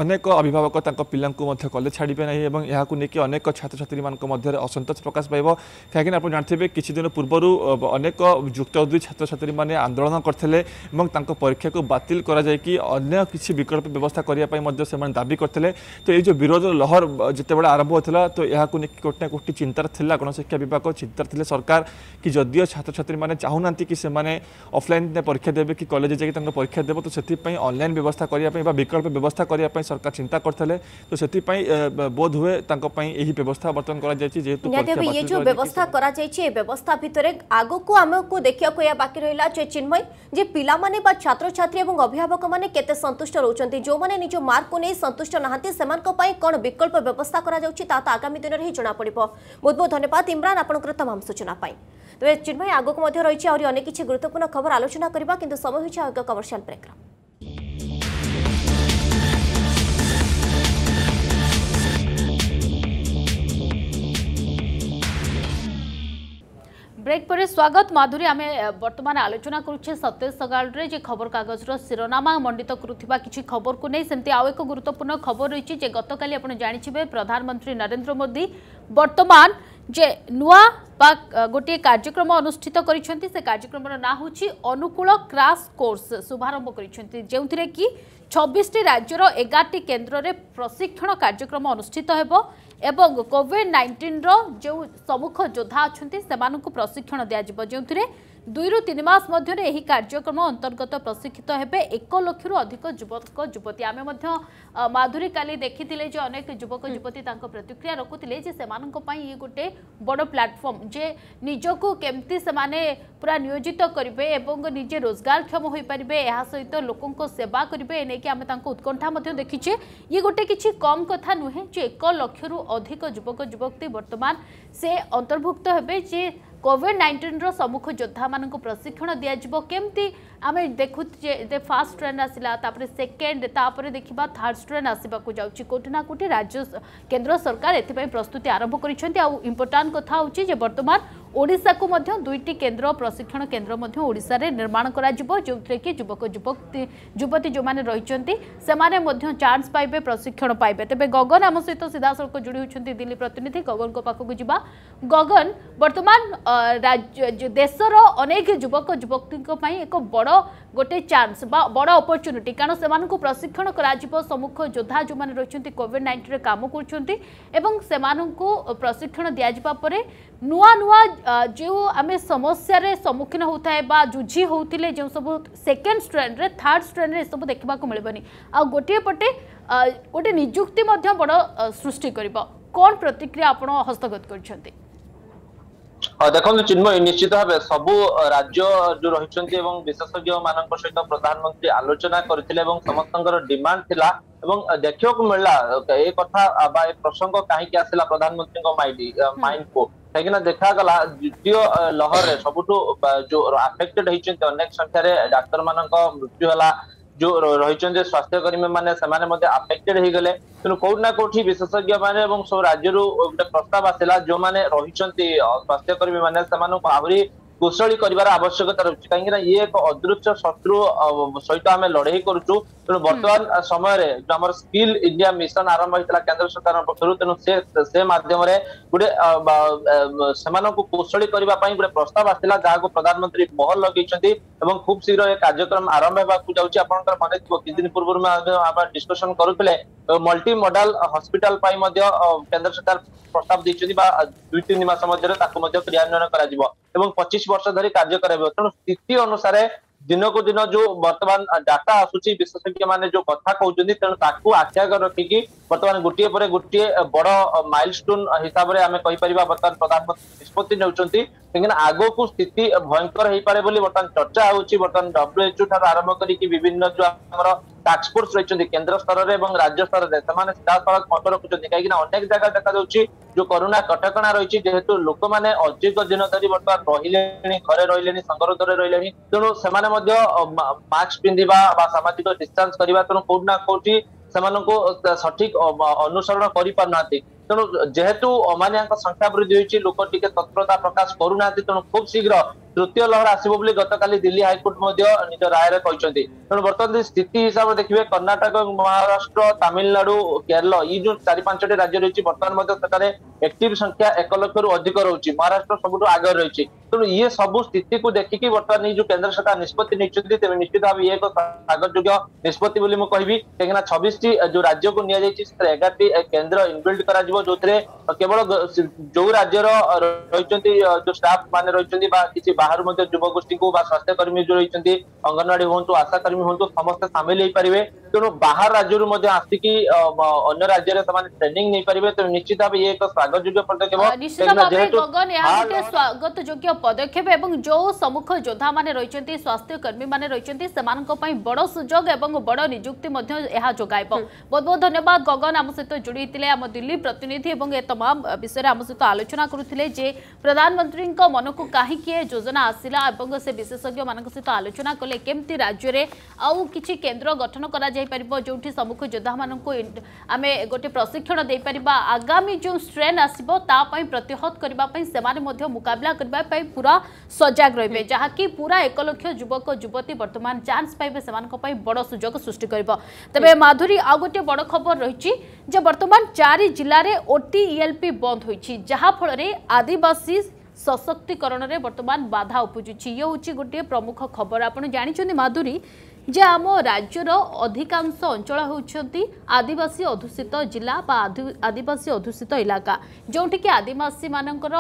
D: ଅନେକ ଅଭିଭାବକ ତାଙ୍କ ପିଲାଙ୍କୁ ମଧ୍ୟ କଲେଜ ଛାଡ଼ିବେ ନାହିଁ ଏବଂ ଏହାକୁ ନେଇକି ଅନେକ ଛାତ୍ରଛାତ୍ରୀମାନଙ୍କ ମଧ୍ୟରେ ଅସନ୍ତୋଷ ପ୍ରକାଶ ପାଇବ କାହିଁକିନା ଆପଣ ଜାଣିଥିବେ କିଛି ଦିନ ପୂର୍ବରୁ ଅନେକ ଯୁକ୍ତ ଦୁଇ ଛାତ୍ରଛାତ୍ରୀମାନେ ଆନ୍ଦୋଳନ କରିଥିଲେ ଏବଂ ତାଙ୍କ ପରୀକ୍ଷାକୁ ବାତିଲ କରାଯାଇକି ଅନ୍ୟ କିଛି ବିକଳ୍ପ ବ୍ୟବସ୍ଥା କରିବା ପାଇଁ ମଧ୍ୟ ସେମାନେ ଦାବି କରିଥିଲେ ତ ଏଇ ଯେଉଁ ବିରୋଧ ଲହର ଯେତେବେଳେ ଆରମ୍ଭ ହୋଇଥିଲା ତ ଏହାକୁ ନେଇକି ଗୋଟେ ନା ଗୋଟେ ଚିନ୍ତାରେ ଥିଲା ଗଣଶିକ୍ଷା ବିଭାଗ ଚିନ୍ତାରେ ଥିଲେ ସରକାର କି ଯଦିଓ ଛାତ୍ରଛାତ୍ରୀମାନେ ଚାହୁଁନାହାନ୍ତି କି ସେମାନେ ଅଫଲାଇନ୍ ପରୀକ୍ଷା ଦେବେ କି କଲେଜ ଯାଇକି ତାଙ୍କ ପରୀକ୍ଷା ଦେବ ତ ସେଥିପାଇଁ ଅନଲାଇନ୍ ବ୍ୟବସ୍ଥା କରିବା ପାଇଁ ବା ବିକଳ୍ପ ବ୍ୟବସ୍ଥା କରିବା ପାଇଁ ସରକାର ଚିନ୍ତା କରିଥିଲେ ତ ସେଥିପାଇଁ ବୋଧ ହୁଏ ତାଙ୍କ ପାଇଁ ଏହି ବ୍ୟବସ୍ଥା ବର୍ତ୍ତମାନ କରାଯାଇଛି ଯେହେତୁ
B: ଇଏ ଯେଉଁ ବ୍ୟବସ୍ଥା କରାଯାଇଛି ଏ ବ୍ୟବସ୍ଥା ଭିତରେ ଆଗକୁ ଆମକୁ ଦେଖିବାକୁ ଏହା ବାକି ରହିଲା ଯେ ଚିନ୍ମୟ ଯେ ପିଲାମାନେ বা ছাত্রছাত্রী এবং অভিভাবক মানে কেতে সন্তুষ্ট রয়েছেন যে নিজ মার্কু নিয়ে সন্তুষ্ট না সে কণ বিকল্প ব্যবস্থা করা যাচ্ছে তা তো আগামী দিনের হি জনাপড়ব বহুত বহুত ধন্যবাদ ইমরান আপনার তমাম সূচনা তবে চিন্ময় আগুক রয়েছে আহরি অনেক কিছু গুরুত্বপূর্ণ খবর আলোচনা করা কিন্তু সময় হয়েছে আগে কমর্সিয়াল ব্রেকর
A: ব্রেক পরে স্বাগত মাধুরী আমি বর্তমান আলোচনা করছে সতেজ সকালে যে খবরকাগজর শিরোনামা মণ্ডিত করুবা কিছু খবরকু নেই সেমতি আউ এক গুরুত্বপূর্ণ খবর রয়েছে যে গতকাল আপনার জাঁথিবে প্রধানমন্ত্রী নরেন্দ্র মোদী বর্তমান যে নূয়া বা গোটিয়ে কার্যক্রম অনুষ্ঠিত করেছেন সে কার্যক্রমর না হচ্ছে অনুকূল ক্রাশ কোর্স শুভারম্ভ করেছেন যে ଛବିଶଟି ରାଜ୍ୟର ଏଗାରଟି କେନ୍ଦ୍ରରେ ପ୍ରଶିକ୍ଷଣ କାର୍ଯ୍ୟକ୍ରମ ଅନୁଷ୍ଠିତ ହେବ ଏବଂ କୋଭିଡ୍ ନାଇଣ୍ଟିନ୍ର ଯେଉଁ ସମ୍ମୁଖ ଯୋଦ୍ଧା ଅଛନ୍ତି ସେମାନଙ୍କୁ ପ୍ରଶିକ୍ଷଣ ଦିଆଯିବ ଯେଉଁଥିରେ दुई रु तीन मस मध्य कार्यक्रम अंतर्गत प्रशिक्षित हे एक लक्ष रु अधिक युवक युवती आम माधुरी काली देखी अनेक युवक युवती प्रतिक्रिया रखुते से गोटे बड़ प्लाटफर्म जे निजक केमती से पूरा नियोजित करेंगे निजे रोजगारक्षम हो पारे यह सहित लोक सेवा करेंगे नहीं कि उत्कंठा देखीचे ये गोटे कि कम कथ नुहे जो एक लक्ष रु अधिक युवक युवती बर्तमान से अंतर्भुक्त हे जे କୋଭିଡ୍ ନାଇଣ୍ଟିନ୍ର ସମ୍ମୁଖ ଯୋଦ୍ଧାମାନଙ୍କୁ ପ୍ରଶିକ୍ଷଣ ଦିଆଯିବ କେମିତି ଆମେ ଦେଖୁଛୁ ଯେ ଫାର୍ଷ୍ଟ ଟ୍ରେନ୍ ଆସିଲା ତାପରେ ସେକେଣ୍ଡ ତାପରେ ଦେଖିବା ଥାର୍ଡ ଟ୍ରେନ୍ ଆସିବାକୁ ଯାଉଛି କେଉଁଠି ନା କେଉଁଠି ରାଜ୍ୟ କେନ୍ଦ୍ର ସରକାର ଏଥିପାଇଁ ପ୍ରସ୍ତୁତି ଆରମ୍ଭ କରିଛନ୍ତି ଆଉ ଇମ୍ପୋର୍ଟାଣ୍ଟ କଥା ହେଉଛି ଯେ ବର୍ତ୍ତମାନ ଓଡ଼ିଶାକୁ ମଧ୍ୟ ଦୁଇଟି କେନ୍ଦ୍ର ପ୍ରଶିକ୍ଷଣ କେନ୍ଦ୍ର ମଧ୍ୟ ଓଡ଼ିଶାରେ ନିର୍ମାଣ କରାଯିବ ଯେଉଁଥିରେ କି ଯୁବକ ଯୁବତୀ ଯୁବତୀ ଯେଉଁମାନେ ରହିଛନ୍ତି ସେମାନେ ମଧ୍ୟ ଚାନ୍ସ ପାଇବେ ପ୍ରଶିକ୍ଷଣ ପାଇବେ ତେବେ ଗଗନ ଆମ ସହିତ ସିଧାସଳଖ ଯୋଡ଼ି ହେଉଛନ୍ତି ଦିଲ୍ଲୀ ପ୍ରତିନିଧି ଗଗନଙ୍କ ପାଖକୁ ଯିବା ଗଗନ ବର୍ତ୍ତମାନ ଦେଶର ଅନେକ ଯୁବକ ଯୁବତୀଙ୍କ ପାଇଁ ଏକ ବଡ଼ বড় গোটে চান্স বা বড় অপরচুনিটি কারণ সে প্রশিক্ষণ করা সম্মুখ যোদ্ধা যে রয়েছেন কোভিড নাইন্টিনে কাম করছেন এবং সে প্রশিক্ষণ দিয়া পরে নূয়া নূয়া যে আমি সমস্যার সম্মুখীন হোথায় বা যুঝি হোলে যে সব সেকেন্ড স্ট্রেন্ডে থার্ড স্ট্রেন্ডে এসব দেখা মিলবনি আোটিয়ে পটে গোটে নিযুক্তি বড় সৃষ্টি করব কণ প্রতিক্রিয়া আপনার হস্তগত
E: করছেন ଦେଖନ୍ତୁ ଚିନ୍ମୟ ନିଶ୍ଚିତ ଭାବେ ସବୁ ରାଜ୍ୟ ଯୋଉ ରହିଛନ୍ତି ଏବଂ ବିଶେଷଜ୍ଞ ମାନଙ୍କ ସହିତ ପ୍ରଧାନମନ୍ତ୍ରୀ ଆଲୋଚନା କରିଥିଲେ ଏବଂ ସମସ୍ତଙ୍କର ଡିମାଣ୍ଡ ଥିଲା ଏବଂ ଦେଖିବାକୁ ମିଳିଲା ଏ କଥା ବା ଏ ପ୍ରସଙ୍ଗ କାହିଁକି ଆସିଲା ପ୍ରଧାନମନ୍ତ୍ରୀଙ୍କ ମାଇଣ୍ଡ ମାଇଣ୍ଡକୁ କାହିଁକିନା ଦେଖାଗଲା ଦ୍ୱିତୀୟ ଲହରରେ ସବୁଠୁ ଯୋଉ ଆଫେକ୍ଟେଡ ହେଇଛନ୍ତି ଅନେକ ସଂଖ୍ୟାରେ ଡାକ୍ତରମାନଙ୍କ ମୃତ୍ୟୁ ହେଲା ଯୋଉ ରହିଛନ୍ତି ସ୍ୱାସ୍ଥ୍ୟକର୍ମୀ ମାନେ ସେମାନେ ମଧ୍ୟ ଆଫେକ୍ଟେଡ ହେଇଗଲେ ତେଣୁ କୋଉଠି ନା କୋଉଠି ବିଶେଷଜ୍ଞ ମାନେ ଏବଂ ସବୁ ରାଜ୍ୟରୁ ଗୋଟେ ପ୍ରସ୍ତାବ ଆସିଲା ଯୋଉମାନେ ରହିଛନ୍ତି ସ୍ୱାସ୍ଥ୍ୟକର୍ମୀ ମାନେ ସେମାନଙ୍କୁ ଆହୁରି କୁଶଳୀ କରିବାର ଆବଶ୍ୟକତା ରହୁଛି କାହିଁକି ନା ଇଏ ଏକ ଅଦୃଶ୍ୟ ଶତ୍ରୁ ସହିତ ଆମେ ଲଢେଇ କରୁଛୁ ତେଣୁ ବର୍ତ୍ତମାନ ସମୟରେ ଯୋଉ ଆମର ସ୍କିଲ ଇଣ୍ଡିଆ ମିଶନ ଆରମ୍ଭ ହେଇଥିଲା କେନ୍ଦ୍ର ସରକାରଙ୍କ ପକ୍ଷରୁ ତେଣୁ ସେ ସେ ମାଧ୍ୟମରେ ଗୋଟେ ସେମାନଙ୍କୁ କୁଶଳୀ କରିବା ପାଇଁ ଗୋଟେ ପ୍ରସ୍ତାବ ଆସିଥିଲା ଯାହାକୁ ପ୍ରଧାନମନ୍ତ୍ରୀ ମୋହର ଲଗେଇଛନ୍ତି ଏବଂ ଖୁବ୍ ଶୀଘ୍ର ଏ କାର୍ଯ୍ୟକ୍ରମ ଆରମ୍ଭ ହେବାକୁ ଯାଉଛି ଆପଣଙ୍କର ମନେ ଥିବ କିଛି ଦିନ ପୂର୍ବରୁ ଆମେ ଡିସ୍କସନ କରୁଥିଲେ ମଲ୍ଟି ମଡାଲ ହସ୍ପିଟାଲ ପାଇଁ ମଧ୍ୟ କେନ୍ଦ୍ର ସରକାର ପ୍ରସ୍ତାବ ଦେଇଛନ୍ତି ବା ଦୁଇ ତିନି ମାସ ମଧ୍ୟରେ ତାକୁ ମଧ୍ୟ କ୍ରିୟାନ୍ୱୟନ କରାଯିବ ଏବଂ ପଚିଶ ବର୍ଷ ଧରି କାର୍ଯ୍ୟ କରାଯିବ ତେଣୁ ସ୍ଥିତି ଅନୁସାରେ ଦିନକୁ ଦିନ ଯୋଉ ବର୍ତ୍ତମାନ ଡାଟା ଆସୁଛି ବିଶେଷଜ୍ଞ ମାନେ ଯୋଉ କଥା କହୁଛନ୍ତି ତେଣୁ ତାକୁ ଆଖି ଆଗ ରଖିକି ବର୍ତ୍ତମାନ ଗୋଟିଏ ପରେ ଗୋଟିଏ ବଡ ମାଇଲଷ୍ଟୋନ ହିସାବରେ ଆମେ କହିପାରିବା ବର୍ତ୍ତମାନ ପ୍ରଧାନମନ୍ତ୍ରୀ ନିଷ୍ପତ୍ତି ନେଉଛନ୍ତି କାହିଁକିନା ଆଗକୁ ସ୍ଥିତି ଭୟଙ୍କର ହେଇପାରେ ବୋଲି ବର୍ତ୍ତମାନ ଚର୍ଚ୍ଚା ହେଉଛି ବର୍ତ୍ତମାନ ଡବ୍ଲ୍ୟୁଏଚ୍ଓ ଠାରୁ ଆରମ୍ଭ କରିକି ବିଭିନ୍ନ ଯୋଉ ଆମର ଟାସ୍କ ରହିଛନ୍ତି କେନ୍ଦ୍ର ସ୍ତରରେ ଏବଂ ରାଜ୍ୟ ସ୍ତରରେ ସେମାନେ ସିଧାସଳଖ ମତ ରଖୁଛନ୍ତି କାହିଁକିନା ଅନେକ ଜାଗା ଦେଖାଯାଉଛି ଯୋଉ କରୋନା କଟକଣା ରହିଛି ଯେହେତୁ ଲୋକମାନେ ଅଧିକ ଦିନ ଧରି ବର୍ତ୍ତମାନ ରହିଲେଣି ଘରେ ରହିଲେଣି ସଂଗରୋଧରେ ରହିଲେଣି ତେଣୁ ସେମାନେ ମଧ୍ୟ ମାସ୍କ ପିନ୍ଧିବା ବା ସାମାଜିକ ଡିଷ୍ଟାନ୍ସ କରିବା ତେଣୁ କୋଉଠି ନା କୋଉଠି ସେମାନଙ୍କୁ ସଠିକ ଅନୁସରଣ କରିପାରୁନାହାନ୍ତି ତେଣୁ ଯେହେତୁ ଅମାନିଆଙ୍କ ସଂଖ୍ୟା ବୃଦ୍ଧି ହୋଇଛି ଲୋକ ଟିକେ ତତ୍ପରତା ପ୍ରକାଶ କରୁନାହାନ୍ତି ତେଣୁ ଖୁବ ଶୀଘ୍ର ତୃତୀୟ ଲହର ଆସିବ ବୋଲି ଗତକାଲି ଦିଲ୍ଲୀ ହାଇକୋର୍ଟ ମଧ୍ୟ ନିଜ ରାୟରେ କହିଛନ୍ତି ତେଣୁ ବର୍ତ୍ତମାନ ଯଦି ସ୍ଥିତି ହିସାବରେ ଦେଖିବେ କର୍ଣ୍ଣାଟକ ମହାରାଷ୍ଟ୍ର ତାମିଲନାଡୁ କେରଳ ଏଇ ଯୋଉ ଚାରି ପାଞ୍ଚଟି ରାଜ୍ୟ ରହିଛି ବର୍ତ୍ତମାନ ମଧ୍ୟ ସେଠାରେ ଆକ୍ଟିଭ ସଂଖ୍ୟା ଏକ ଲକ୍ଷରୁ ଅଧିକ ରହୁଛି ମହାରାଷ୍ଟ୍ର ସବୁଠୁ ଆଗରେ ରହିଛି ତେଣୁ ଇଏ ସବୁ ସ୍ଥିତିକୁ ଦେଖିକି ବର୍ତ୍ତମାନ ଏଇ ଯୋଉ କେନ୍ଦ୍ର ସରକାର ନିଷ୍ପତ୍ତି ନେଇଛନ୍ତି ତେବେ ନିଶ୍ଚିତ ଭାବେ ଇଏ ଏକ ସ୍ୱାଗତଯୋଗ୍ୟ ନିଷ୍ପତ୍ତି ବୋଲି ମୁଁ କହିବି କାହିଁକିନା ଛବିଶଟି ଯୋଉ ରାଜ୍ୟକୁ ନିଆଯାଇଛି ସେଥିରେ ଏଗାରଟି କେନ୍ଦ୍ର ଇନବିଲ୍ଡ କରାଯିବ ଯୋଉଥିରେ କେବଳ ଯୋଉ ରାଜ୍ୟର ରହିଛନ୍ତି ଯୋଉ ଷ୍ଟାଫ ମାନେ ରହିଛନ୍ତି ବା କିଛି ବାହାରୁ ମଧ୍ୟ ଯୁବଗୋଷ୍ଠୀଙ୍କୁ ବା ସ୍ୱାସ୍ଥ୍ୟକର୍ମୀ ଯୋଉ ରହିଛନ୍ତି ଅଙ୍ଗନବାଡି ହୁଅନ୍ତୁ ଆଶାକର୍ମୀ ହୁଅନ୍ତୁ ସମସ୍ତେ ସାମିଲ ହେଇପାରିବେ তোনো বাহার রাজ্যৰ মধ্যে আছকি অন্য ৰাজ্যৰ তমান টেনিং নি পৰিবে তনি নিশ্চিত
A: হব ই
E: এক
A: স্বাগতমযোগ্য
E: প্ৰতিযোগ।
A: তেন যেটো
E: গগন
A: ইয়াৰতে স্বাগতমযোগ্য পদক্ষেব আৰু যো সমূহক যোধা মানে ৰৈচন্তি স্বাস্থ্য কৰ্মী মানে ৰৈচন্তি সমানক পই বৰ সুজগ আৰু বৰ নিযুক্তি মধ্য ইয়া যোগাইব। বহুত বহুত ধন্যবাদ গগন আম সৈতে জড়িত থিলে আম দিল্লী প্ৰতিনিধি আৰু এ तमाम বিষয়ৰ আম সৈতে আলোচনা কৰিলে যে প্ৰধানমন্ত্ৰীৰ মনক কাহি কিয়ে যোজনা আছিল আৰু সে বিশেষজ্ঞ মানক সৈতে আলোচনা কৰলে কেমতে ৰাজ্যৰে আৰু কিচি কেন্দ্ৰ গঠন কৰা ଯାଇପାରିବ ଯେଉଁଠି ସବୁକୁ ଯୋଦ୍ଧାମାନଙ୍କୁ ଆମେ ଗୋଟେ ପ୍ରଶିକ୍ଷଣ ଦେଇପାରିବା ଆଗାମୀ ଯେଉଁ ଷ୍ଟ୍ରେନ୍ ଆସିବ ତା ପାଇଁ ପ୍ରତିହତ କରିବା ପାଇଁ ସେମାନେ ମଧ୍ୟ ମୁକାବିଲା କରିବା ପାଇଁ ପୁରା ସଜାଗ ରହିବେ ଯାହାକି ପୁରା ଏକ ଲକ୍ଷ ଯୁବକ ଯୁବତୀ ବର୍ତ୍ତମାନ ଚାନ୍ସ ପାଇବେ ସେମାନଙ୍କ ପାଇଁ ବଡ଼ ସୁଯୋଗ ସୃଷ୍ଟି କରିବ ତେବେ ମାଧୁରୀ ଆଉ ଗୋଟିଏ ବଡ଼ ଖବର ରହିଛି ଯେ ବର୍ତ୍ତମାନ ଚାରି ଜିଲ୍ଲାରେ ଓଟିଇଏଲ୍ପି ବନ୍ଦ ହୋଇଛି ଯାହାଫଳରେ ଆଦିବାସୀ ସଶକ୍ତିକରଣରେ ବର୍ତ୍ତମାନ ବାଧା ଉପୁଜୁଛି ଇଏ ହେଉଛି ଗୋଟିଏ ପ୍ରମୁଖ ଖବର ଆପଣ ଜାଣିଛନ୍ତି ମାଧୁରୀ ଯେ ଆମ ରାଜ୍ୟର ଅଧିକାଂଶ ଅଞ୍ଚଳ ହେଉଛନ୍ତି ଆଦିବାସୀ ଅଧୁଷିତ ଜିଲ୍ଲା ବା ଆଦିବାସୀ ଅଧୁଷିତ ଇଲାକା ଯେଉଁଠିକି ଆଦିବାସୀମାନଙ୍କର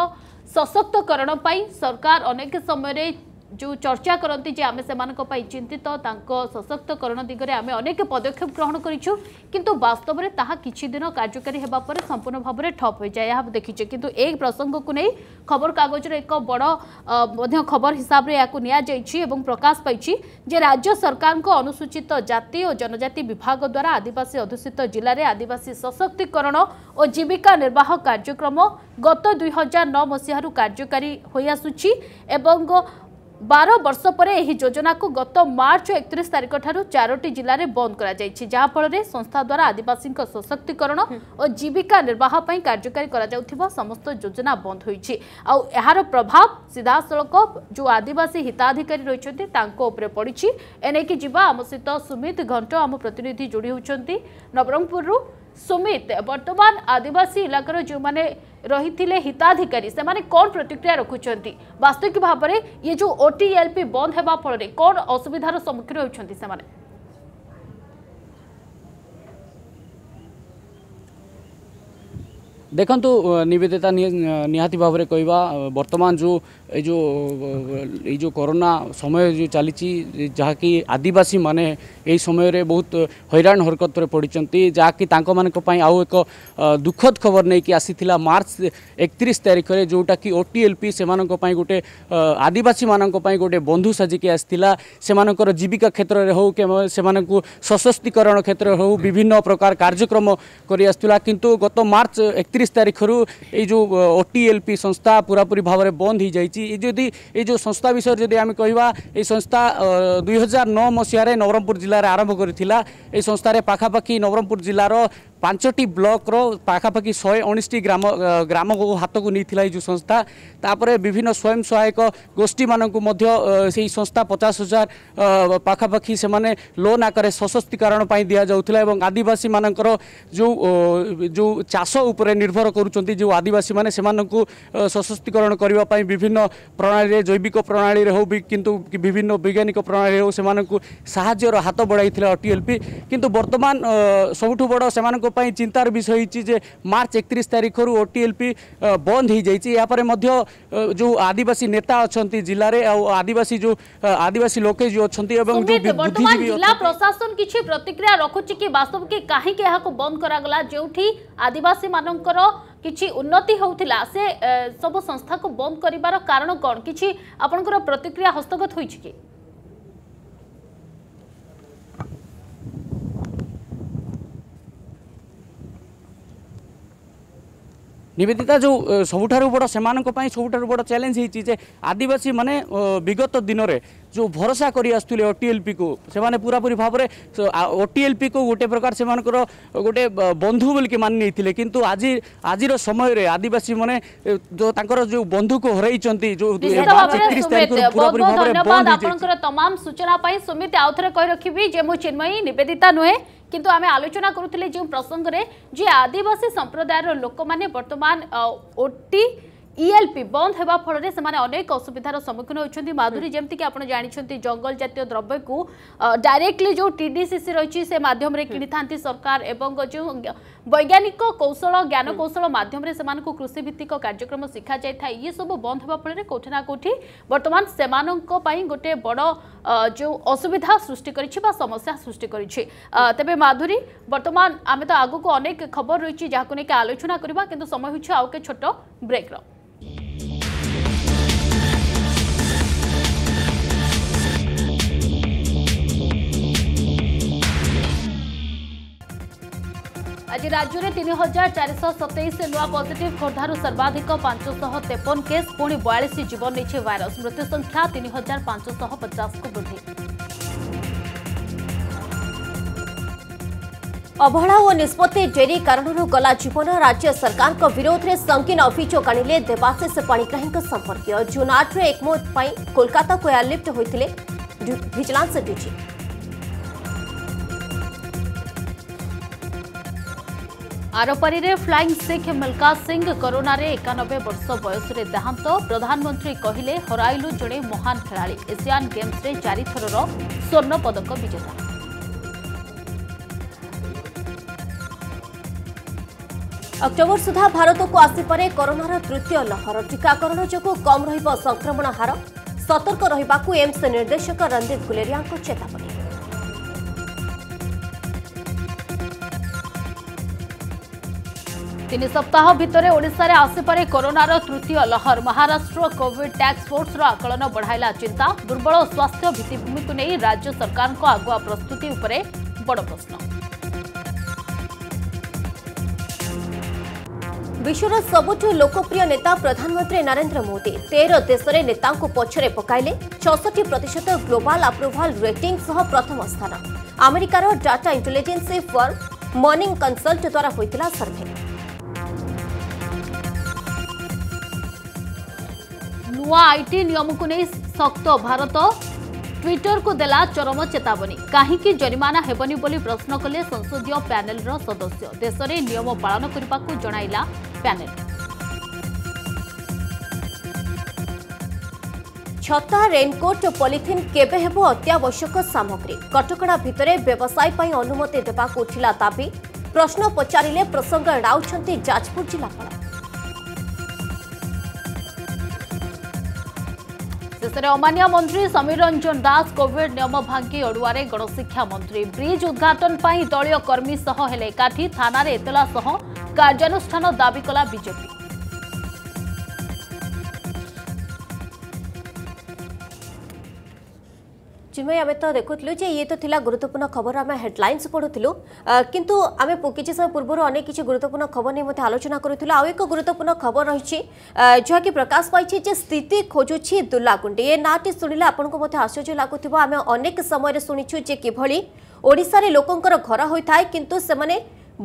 A: ସଶକ୍ତକରଣ ପାଇଁ ସରକାର ଅନେକ ସମୟରେ ଯେଉଁ ଚର୍ଚ୍ଚା କରନ୍ତି ଯେ ଆମେ ସେମାନଙ୍କ ପାଇଁ ଚିନ୍ତିତ ତାଙ୍କ ସଶକ୍ତକରଣ ଦିଗରେ ଆମେ ଅନେକ ପଦକ୍ଷେପ ଗ୍ରହଣ କରିଛୁ କିନ୍ତୁ ବାସ୍ତବରେ ତାହା କିଛି ଦିନ କାର୍ଯ୍ୟକାରୀ ହେବା ପରେ ସମ୍ପୂର୍ଣ୍ଣ ଭାବରେ ଠପ୍ ହୋଇଯାଏ ଏହା ଦେଖିଛେ କିନ୍ତୁ ଏ ପ୍ରସଙ୍ଗକୁ ନେଇ ଖବରକାଗଜର ଏକ ବଡ଼ ମଧ୍ୟ ଖବର ହିସାବରେ ଏହାକୁ ନିଆଯାଇଛି ଏବଂ ପ୍ରକାଶ ପାଇଛି ଯେ ରାଜ୍ୟ ସରକାରଙ୍କ ଅନୁସୂଚିତ ଜାତି ଓ ଜନଜାତି ବିଭାଗ ଦ୍ୱାରା ଆଦିବାସୀ ଅଧ୍ୟୁଷିତ ଜିଲ୍ଲାରେ ଆଦିବାସୀ ସଶକ୍ତିକରଣ ଓ ଜୀବିକା ନିର୍ବାହ କାର୍ଯ୍ୟକ୍ରମ ଗତ ଦୁଇ ହଜାର ନଅ ମସିହାରୁ କାର୍ଯ୍ୟକାରୀ ହୋଇଆସୁଛି ଏବଂ ବାର ବର୍ଷ ପରେ ଏହି ଯୋଜନାକୁ ଗତ ମାର୍ଚ୍ଚ ଏକତିରିଶ ତାରିଖ ଠାରୁ ଚାରୋଟି ଜିଲ୍ଲାରେ ବନ୍ଦ କରାଯାଇଛି ଯାହାଫଳରେ ସଂସ୍ଥା ଦ୍ୱାରା ଆଦିବାସୀଙ୍କ ସଶକ୍ତିକରଣ ଓ ଜୀବିକା ନିର୍ବାହ ପାଇଁ କାର୍ଯ୍ୟକାରୀ କରାଯାଉଥିବା ସମସ୍ତ ଯୋଜନା ବନ୍ଦ ହୋଇଛି ଆଉ ଏହାର ପ୍ରଭାବ ସିଧାସଳଖ ଯେଉଁ ଆଦିବାସୀ ହିତାଧିକାରୀ ରହିଛନ୍ତି ତାଙ୍କ ଉପରେ ପଡ଼ିଛି ଏନେଇକି ଯିବା ଆମ ସହିତ ସୁମିତ ଘଣ୍ଟ ଆମ ପ୍ରତିନିଧି ଯୋଡ଼ି ହେଉଛନ୍ତି ନବରଙ୍ଗପୁରରୁ সুমিত বর্তমান আদিবাসী ইলাকার যে রহিলে হিতাধিকারী সে কম প্রতিক্রিয়া রাখুন বাস্তবিক ভাবে ইয়ে যে ওটিএলপি বন্ধ হওয়া ফলে কম অসুবিধার সম্মুখীন হচ্ছেন সে
F: ଦେଖନ୍ତୁ ନିବେଦିତା ନିହାତି ଭାବରେ କହିବା ବର୍ତ୍ତମାନ ଯେଉଁ ଏ ଯେଉଁ ଏଇ ଯେଉଁ କରୋନା ସମୟ ଯେଉଁ ଚାଲିଛି ଯାହାକି ଆଦିବାସୀମାନେ ଏହି ସମୟରେ ବହୁତ ହଇରାଣ ହରକତରେ ପଡ଼ିଛନ୍ତି ଯାହାକି ତାଙ୍କମାନଙ୍କ ପାଇଁ ଆଉ ଏକ ଦୁଃଖଦ ଖବର ନେଇକି ଆସିଥିଲା ମାର୍ଚ୍ଚ ଏକତିରିଶ ତାରିଖରେ ଯେଉଁଟାକି ଓ ଟି ଏଲ୍ ପି ସେମାନଙ୍କ ପାଇଁ ଗୋଟେ ଆଦିବାସୀମାନଙ୍କ ପାଇଁ ଗୋଟେ ବନ୍ଧୁ ସାଜିକି ଆସିଥିଲା ସେମାନଙ୍କର ଜୀବିକା କ୍ଷେତ୍ରରେ ହେଉ ସେମାନଙ୍କୁ ସଶକ୍ତିକରଣ କ୍ଷେତ୍ରରେ ହେଉ ବିଭିନ୍ନ ପ୍ରକାର କାର୍ଯ୍ୟକ୍ରମ କରି ଆସୁଥିଲା କିନ୍ତୁ ଗତ ମାର୍ଚ୍ଚ ଏକତିରିଶ ତାରିଖରୁ ଏଇ ଯେଉଁ ଓ ଟି ଏଲ୍ ପି ସଂସ୍ଥା ପୁରାପୁରି ଭାବରେ ବନ୍ଦ ହୋଇଯାଇଛି ଆସିଛି ଏ ଯଦି ଏଇ ଯେଉଁ ସଂସ୍ଥା ବିଷୟରେ ଯଦି ଆମେ କହିବା ଏଇ ସଂସ୍ଥା ଦୁଇ ହଜାର ନଅ ମସିହାରେ ନବରଙ୍ଗପୁର ଜିଲ୍ଲାରେ ଆରମ୍ଭ କରିଥିଲା ଏଇ ସଂସ୍ଥାରେ ପାଖାପାଖି ନବରଙ୍ଗପୁର ଜିଲ୍ଲାର ପାଞ୍ଚଟି ବ୍ଲକର ପାଖାପାଖି ଶହେ ଉଣେଇଶଟି ଗ୍ରାମ ଗ୍ରାମକୁ ହାତକୁ ନେଇଥିଲା ଏହି ଯେଉଁ ସଂସ୍ଥା ତାପରେ ବିଭିନ୍ନ ସ୍ୱୟଂ ସହାୟକ ଗୋଷ୍ଠୀମାନଙ୍କୁ ମଧ୍ୟ ସେହି ସଂସ୍ଥା ପଚାଶ ହଜାର ପାଖାପାଖି ସେମାନେ ଲୋନ୍ ଆକାରରେ ସଶକ୍ତିକରଣ ପାଇଁ ଦିଆଯାଉଥିଲା ଏବଂ ଆଦିବାସୀମାନଙ୍କର ଯେଉଁ ଯେଉଁ ଚାଷ ଉପରେ ନିର୍ଭର କରୁଛନ୍ତି ଯେଉଁ ଆଦିବାସୀମାନେ ସେମାନଙ୍କୁ ସଶକ୍ତିକରଣ କରିବା ପାଇଁ ବିଭିନ୍ନ ପ୍ରଣାଳୀରେ ଜୈବିକ ପ୍ରଣାଳୀରେ ହେଉ କିନ୍ତୁ ବିଭିନ୍ନ ବୈଜ୍ଞାନିକ ପ୍ରଣାଳୀରେ ହେଉ ସେମାନଙ୍କୁ ସାହାଯ୍ୟର ହାତ ବଢ଼ାଇଥିଲା ଟିଏଲ୍ପି କିନ୍ତୁ ବର୍ତ୍ତମାନ ସବୁଠୁ ବଡ଼ ସେମାନଙ୍କ चिंतार विषय हो मार्च एक तारिखर ओ टी एल पी बंद हो जापर जो आदिवासी
A: नेता अच्छा
F: जिले
A: में
F: आ
A: आदिवासी जो आदिवासी लोके जो अच्छा जिला प्रशासन किसी प्रतिक्रिया रखुच्छी कि बास्तव की कहीं बंद कर जो आदिवासी मान किसी उन्नति हो सब संस्था को बंद कर प्रतिक्रिया हस्तगत हो
F: ନିବେଦିତା ଯେଉଁ ସବୁଠାରୁ ବଡ଼ ସେମାନଙ୍କ ପାଇଁ ସବୁଠାରୁ ବଡ଼ ଚ୍ୟାଲେଞ୍ଜ ହେଇଛି ଯେ ଆଦିବାସୀମାନେ ବିଗତ ଦିନରେ ଯେଉଁ ଭରସା କରି ଆସୁଥିଲେ ଓଟିଏଲ୍ପିକୁ ସେମାନେ ପୁରାପୁରି ଭାବରେ ଓଟିଏଲ୍ପିକୁ ଗୋଟେ ପ୍ରକାର ସେମାନଙ୍କର ଗୋଟେ ବନ୍ଧୁ ବୋଲିକି ମାନି ନେଇଥିଲେ କିନ୍ତୁ ଆଜି ଆଜିର ସମୟରେ ଆଦିବାସୀମାନେ ତାଙ୍କର ଯେଉଁ ବନ୍ଧୁକୁ ହରାଇଛନ୍ତି ଯେଉଁ ଏକତିରିଶ ତାରିଖରୁ ପୁରାପୁରି ଭାବରେ
A: ଆପଣଙ୍କର ତମାମ ସୂଚନା ପାଇଁ ସୁମିତ ଆଉଥରେ କହି ରଖିବି ଯେ ମୁଁ ଚିନ୍ମୟୀ ନିବେଦିତା ନୁହେଁ কিন্তু আমি আলোচনা করুতলে যে প্রসঙ্গ রে যে আদিবাসী সম্প্রদায়ৰ লোকমানে বর্তমান ওটি ইএলপি e বন্ধ হওয়া ফলে সে অনেক অসুবিধার সম্মুখীন হচ্ছেন মাধুরী যেমি আপনার জাঁচান জঙ্গল জাতীয় দ্রব্যকু ডাইরেক্টলি যে টিডিসিসি রয়েছে সে মাধ্যমে কিনি থাকে সরকার এবং যে বৈজ্ঞানিক কৌশল জ্ঞান কৌশল মাধ্যমে সে কৃষিভিত্তিক কার্যক্রম শিখা যাই থাকে ইসব বন্ধ হওয়া ফলে কোটি না কোটি বর্তমান সে গোটে বড় যে অসুবিধা সৃষ্টি করেছে বা সমস্যা সৃষ্টি করেছে তবে মাধুরী বর্তমান আমি তো আগুক অনেক খবর রয়েছে যা আলোচনা করা কিন্তু সময় হচ্ছে আউকে ছোট ব্রেক্র राज्य में तीन हजार चार शतईस नुआ पजिट खोर्धु सर्वाधिक पांच तेपन केस पुणी बयालीस जीवन नहीं भाइरस मृत्यु संख्या तीन हजार पांचशह पचास को वृद्धि अवहेला और
B: निष्पत्ति जेरी कारण गला जीवन राज्य सरकार को विरोध में संगीन अभोग आणिले देवाशिष पाणिग्राही संपर्क जून आठ में एकमोत कोलकाता को एयरलिफ्ट होते भिजिलांस डीजी
A: ଆରପାରିରେ ଫ୍ଲାଇଂ ଶିଖ୍ ମିଲ୍କା ସିଂ କରୋନାରେ ଏକାନବେ ବର୍ଷ ବୟସରେ ଦେହାନ୍ତ ପ୍ରଧାନମନ୍ତ୍ରୀ କହିଲେ ହରାଇଲୁ ଜଣେ ମହାନ ଖେଳାଳି ଏସିଆନ୍ ଗେମ୍ସରେ ଚାରିଥରର ସ୍ୱର୍ଣ୍ଣ ପଦକ ବିଜେତା
B: ଅକ୍ଟୋବର ସୁଦ୍ଧା ଭାରତକୁ ଆସିପାରେ କରୋନାର ତୃତୀୟ ଲହର ଟିକାକରଣ ଯୋଗୁଁ କମ୍ ରହିବ ସଂକ୍ରମଣ ହାର ସତର୍କ ରହିବାକୁ ଏମ୍ସ ନିର୍ଦ୍ଦେଶକ ରଣଦୀପ ଗୁଲେରିଆଙ୍କ ଚେତାବନୀ
A: ତିନି ସପ୍ତାହ ଭିତରେ ଓଡ଼ିଶାରେ ଆସିପାରେ କରୋନାର ତୃତୀୟ ଲହର ମହାରାଷ୍ଟ୍ର କୋଭିଡ୍ ଟାସ୍କଫୋର୍ସର ଆକଳନ ବଢ଼ାଇଲା ଚିନ୍ତା ଦୁର୍ବଳ ସ୍ୱାସ୍ଥ୍ୟ ଭିତ୍ତିଭୂମିକୁ ନେଇ ରାଜ୍ୟ ସରକାରଙ୍କ ଆଗୁଆ ପ୍ରସ୍ତୁତି ଉପରେ ବଡ଼ ପ୍ରଶ୍ନ
B: ବିଶ୍ୱର ସବୁଠୁ ଲୋକପ୍ରିୟ ନେତା ପ୍ରଧାନମନ୍ତ୍ରୀ ନରେନ୍ଦ୍ର ମୋଦି ତେର ଦେଶରେ ନେତାଙ୍କୁ ପଛରେ ପକାଇଲେ ଛଅଷଠି ପ୍ରତିଶତ ଗ୍ଲୋବାଲ୍ ଆପ୍ରୁଭାଲ୍ ରେଟିଂ ସହ ପ୍ରଥମ ସ୍ଥାନ ଆମେରିକାର data intelligence firm Morning Consult ଦ୍ୱାରା ହୋଇଥିଲା ସର୍ଭେ
A: ନୂଆ ଆଇଟି ନିୟମକୁ ନେଇ ଶକ୍ତ ଭାରତ ଟ୍ୱିଟରକୁ ଦେଲା ଚରମ ଚେତାବନୀ କାହିଁକି ଜରିମାନା ହେବନି ବୋଲି ପ୍ରଶ୍ନ କଲେ ସଂସଦୀୟ ପ୍ୟାନେଲର ସଦସ୍ୟ ଦେଶରେ ନିୟମ ପାଳନ କରିବାକୁ ଜଣାଇଲା ପ୍ୟାନେଲ
B: ଛତା ରେନ୍କୋଟ୍ ଓ ପଲିଥିନ୍ କେବେ ହେବ ଅତ୍ୟାବଶ୍ୟକ ସାମଗ୍ରୀ କଟକଣା ଭିତରେ ବ୍ୟବସାୟ ପାଇଁ ଅନୁମତି ଦେବାକୁ ଉଠିଲା ଦାବି ପ୍ରଶ୍ନ ପଚାରିଲେ ପ୍ରସଙ୍ଗ ଏଡ଼ାଉଛନ୍ତି ଯାଜପୁର ଜିଲ୍ଲାପାଳ
A: ଶେଷରେ ଅମାନ୍ୟ ମନ୍ତ୍ରୀ ସମୀର ରଞ୍ଜନ ଦାସ କୋଭିଡ୍ ନିୟମ ଭାଙ୍ଗି ଅଡ଼ୁଆରେ ଗଣଶିକ୍ଷା ମନ୍ତ୍ରୀ ବ୍ରିଜ୍ ଉଦ୍ଘାଟନ ପାଇଁ ଦଳୀୟ କର୍ମୀ ସହ ହେଲେ ଏକାଠି ଥାନାରେ ଏତଲା ସହ କାର୍ଯ୍ୟାନୁଷ୍ଠାନ ଦାବି କଲା ବିଜେପି
B: চিন্ময় আমি তো দেখুলু যে ইয়ে তো লা গুরুত্বপূর্ণ খবর আমি হেডলাইন্স পড়ুলু কিন্তু আমি কিছু সময় পূর্ব অনেক কিছু গুরুত্বপূর্ণ খবর নিয়ে মধ্যে আলোচনা করুলু আউ এক গুরুত্বপূর্ণ খবর রয়েছে যা কি প্রকাশ পাইছে যে স্থিতি খোঁজুছি দুর্লাকুণ্ডি এ নাটি শুণলে আপনার মধ্যে আশ্চর্য লাগুব আমি অনেক সময় শুনেছু যে কিভাবে ওড়শার লোকর ঘর হয়ে থাকে কিন্তু সে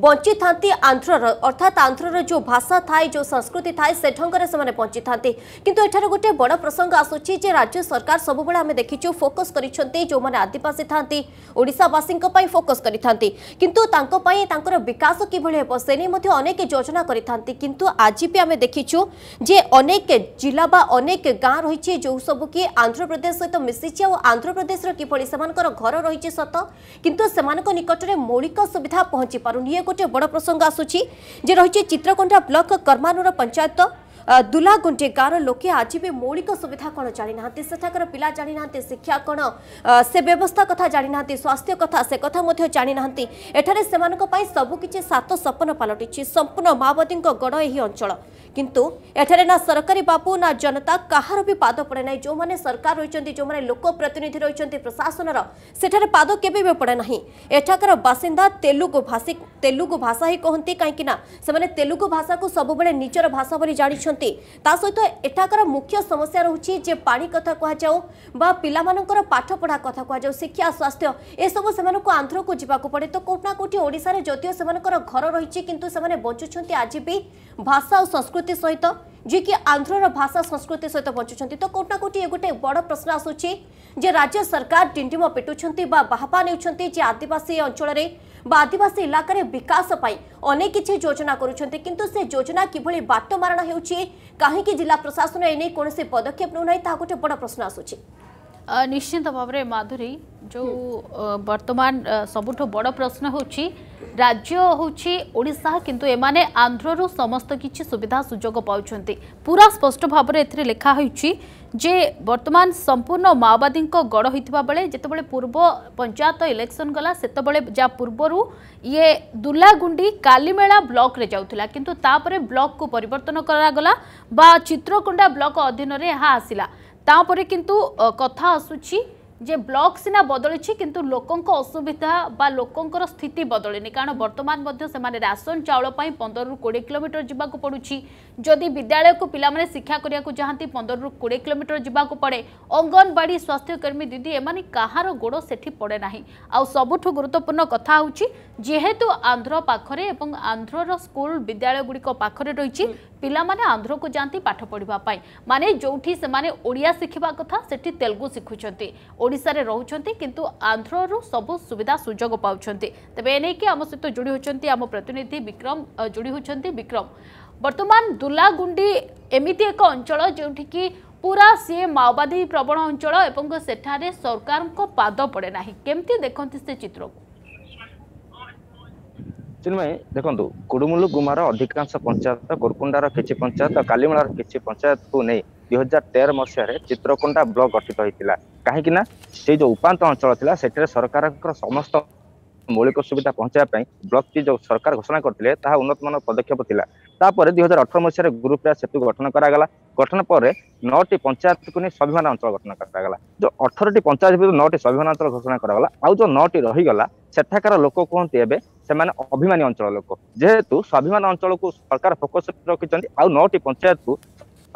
B: बंची था आंध्र अर्थात आंध्र जो भाषा था जो संस्कृति थाए से ढंग से बंची था कि गोटे बड़ प्रसंग आसूँ राज्य सरकार सब बड़े आम देखीचु फोकस कर जो मैंने आदिवासी थाशावासी फोकस करकाश किनेक योजना करेखीचु जे अनेक जिला अनेक गाँ रही जो सब कि आंध्र प्रदेश सहित मिसीच आंध्र प्रदेश कि घर रही सत कितु में मौलिक सुविधा पहुंची पार नहीं গোটে বড় প্রসঙ্গ আসুচি যে রয়েছে চিত্রকোণ্ডা ব্লক কর্মানুর পঞ্চায়েত ଦୁଲାଗୁଣ୍ଡି ଗାଁର ଲୋକେ ଆଜି ବି ମୌଳିକ ସୁବିଧା କ'ଣ ଜାଣିନାହାନ୍ତି ସେଠାକାର ପିଲା ଜାଣିନାହାନ୍ତି ଶିକ୍ଷା କ'ଣ ସେ ବ୍ୟବସ୍ଥା କଥା ଜାଣିନାହାନ୍ତି ସ୍ୱାସ୍ଥ୍ୟ କଥା ସେ କଥା ମଧ୍ୟ ଜାଣିନାହାନ୍ତି ଏଠାରେ ସେମାନଙ୍କ ପାଇଁ ସବୁକିଛି ସାତ ସପନ ପାଲଟିଛି ସମ୍ପୂର୍ଣ୍ଣ ମାଓବାଦୀଙ୍କ ଗଡ଼ ଏହି ଅଞ୍ଚଳ কিন্তু এখানে না সরকারি বাবু না জনতা কাহার বি পাদ পড়ে না যে মানে সরকার রয়েছেন যে মানে লোক প্রতিনিধি রয়েছেন প্রশাসনর সেঠারে পাদ কেবে বি পড়ে না এঠাকার বাসিন্দা তেলুগু ভাষী তেলুগু ভাষা হি কহতি কাইকি না সে তেলুগু ভাষা কু সবুলে নিজের ভাষা বলে জাঁচান তা সহ এঠাকার মুখ্য সমস্যা রয়েছে যে পা কথা কুহযাও বা পিলা পিলামানকর পাঠপড়া কথা কুহযাও শিক্ষা স্বাস্থ্য এসবু সে আন্ধ্রকু যা পড়ে তো কোটি না কোটি ওড়শার যদিও সে ঘর রয়েছে কিন্তু সে বঞ্চুচ্ছেন আজ বি ভাষা ও সংস্কৃতি সংস্কৃতি সহিত যিয়েকি আন্ধ্রর ভাষা সংস্কৃতি সহ বঞ্চুচ্ছেন তো কোটি না কোটি এ গোটে বড় প্রশ্ন আসুচি যে রাজ্য সরকার ডিডিম পিটুচ্ছেন বা বাহাপা নেউছেন যে আদিবাসী অঞ্চলের বা আদিবাসী ইলাকার বিকাশ পাই অনেক কিছু যোজনা করছেন কিন্তু সে যোজনা কিভাবে বাটমারণ হচ্ছে কাহিকি জেলা প্রশাসন এনে কোণী পদক্ষেপ নেউ না তাহা গোটে বড় প্রশ্ন
A: আসুচি ନିଶ୍ଚିନ୍ତ ଭାବରେ ମାଧୁରୀ ଯେଉଁ ବର୍ତ୍ତମାନ ସବୁଠୁ ବଡ଼ ପ୍ରଶ୍ନ ହେଉଛି ରାଜ୍ୟ ହେଉଛି ଓଡ଼ିଶା କିନ୍ତୁ ଏମାନେ ଆନ୍ଧ୍ରରୁ ସମସ୍ତ କିଛି ସୁବିଧା ସୁଯୋଗ ପାଉଛନ୍ତି ପୁରା ସ୍ପଷ୍ଟ ଭାବରେ ଏଥିରେ ଲେଖା ହୋଇଛି ଯେ ବର୍ତ୍ତମାନ ସମ୍ପୂର୍ଣ୍ଣ ମାଓବାଦୀଙ୍କ ଗଡ଼ ହୋଇଥିବା ବେଳେ ଯେତେବେଳେ ପୂର୍ବ ପଞ୍ଚାୟତ ଇଲେକ୍ସନ୍ ଗଲା ସେତେବେଳେ ଯାହା ପୂର୍ବରୁ ଇଏ ଦୁଲାଗୁଣ୍ଡି କାଲିମେଳା ବ୍ଲକ୍ରେ ଯାଉଥିଲା କିନ୍ତୁ ତାପରେ ବ୍ଲକ୍କୁ ପରିବର୍ତ୍ତନ କରାଗଲା ବା ଚିତ୍ରକୁଣ୍ଡା ବ୍ଲକ୍ ଅଧୀନରେ ଏହା ଆସିଲା ତାପରେ କିନ୍ତୁ କଥା ଆସୁଛି যে ব্লক সিনা বদলিছি কিন্তু লোকঙ্ক অসুবিধা বা লোকঙ্কর স্থিতি বদলিনি কারণ বর্তমান মধ্যে সেমানে রাসন চাউল পাই 15 রু 20 কোড়ি যিবা কো পড়ুছি যদি বিদ্যালয় কো পিলা মানে শিক্ষা করিয়া কো 15 রু 20 কোড়ি যিবা কো পড়ে অঙ্গনবাড়ি স্বাস্থ্যকর্মী দিদি এমানি কাহার গোড় সেঠি পড়ে নাহি আউ আবুঠু গুরুত্বপূর্ণ কথা হউছি যেহেতু আন্ধ্র পাখরে এবং আন্ধ্রর স্কুল বিদ্যালয় বিদ্যালয়গুড়ি পাখরে রইছি পিলা মানে আন্ধ্র কো জানতি পাঠ পড়িবা পাই মানে যেটি সেমানে ওড়িয়া শিখিবা কথা সেটি তেলুগু শিখুছন্তি ଓଡ଼ିଶାରେ ରହୁଛନ୍ତି କିନ୍ତୁ ଆନ୍ଧ୍ରରୁ ସବୁ ସୁବିଧା ସୁଯୋଗ ପାଉଛନ୍ତି ତେବେ ଏନେଇକି ଆମ ସହିତ ଯୋଡ଼ି ହେଉଛନ୍ତି ଆମ ପ୍ରତିନିଧି ବିକ୍ରମ ଯୋଡ଼ି ହେଉଛନ୍ତି ବିକ୍ରମ ବର୍ତ୍ତମାନ ଦୁଲାଗୁଣ୍ଡି ଏମିତି ଏକ ଅଞ୍ଚଳ ଯେଉଁଠିକି ପୁରା ସିଏ ମାଓବାଦୀ ପ୍ରବଣ ଅଞ୍ଚଳ ଏବଂ ସେଠାରେ ସରକାରଙ୍କ ପାଦ ପଡ଼େ ନାହିଁ କେମିତି ଦେଖନ୍ତି ସେ ଚିତ୍ରକୁ
G: ଚିନ୍ମୟୀ ଦେଖନ୍ତୁ କୁଡ଼ୁମୁଲୁ ଗୁମାର ଅଧିକାଂଶ ପଞ୍ଚାୟତ କୋରକୁଣ୍ଡାର କିଛି ପଞ୍ଚାୟତ କାଲିମେଳାର କିଛି ପଞ୍ଚାୟତକୁ ନେଇ ଦୁଇ ହଜାର ତେର ମସିହାରେ ଚିତ୍ରକୋଣ୍ଡା ବ୍ଲକ ଗଠିତ ହେଇଥିଲା କାହିଁକି ନା ସେଇ ଯୋଉ ଉପାନ୍ତ ଅଞ୍ଚଳ ଥିଲା ସେଠାରେ ସରକାରଙ୍କର ସମସ୍ତ ମୌଳିକ ସୁବିଧା ପହଞ୍ଚାଇବା ପାଇଁ ବ୍ଲକଟି ଯୋଉ ସରକାର ଘୋଷଣା କରିଥିଲେ ତାହା ଉନ୍ନତମାନ ପଦକ୍ଷେପ ଥିଲା ତାପରେ ଦୁଇ ହଜାର ଅଠର ମସିହାରେ ଗୁରୁପ୍ରିୟା ସେତୁ ଗଠନ କରାଗଲା ଗଠନ ପରେ ନଅଟି ପଞ୍ଚାୟତକୁ ନେଇ ସ୍ୱାଭିମାନ ଅଞ୍ଚଳ ଗଠନ କରାଗଲା ଯୋଉ ଅଠରଟି ପଞ୍ଚାୟତ ଭିତରେ ନଅଟି ସ୍ୱାଭିମାନ ଅଞ୍ଚଳ ଘୋଷଣା କରାଗଲା ଆଉ ଯୋଉ ନଅଟି ରହିଗଲା ସେଠାକାର ଲୋକ କୁହନ୍ତି ଏବେ ସେମାନେ ଅଭିମାନୀ ଅଞ୍ଚଳ ଲୋକ ଯେହେତୁ ସ୍ୱାଭିମାନ ଅଞ୍ଚଳକୁ ସରକାର ଫୋକସ ରଖିଛନ୍ତି ଆଉ ନଅଟି ପଞ୍ଚାୟତକୁ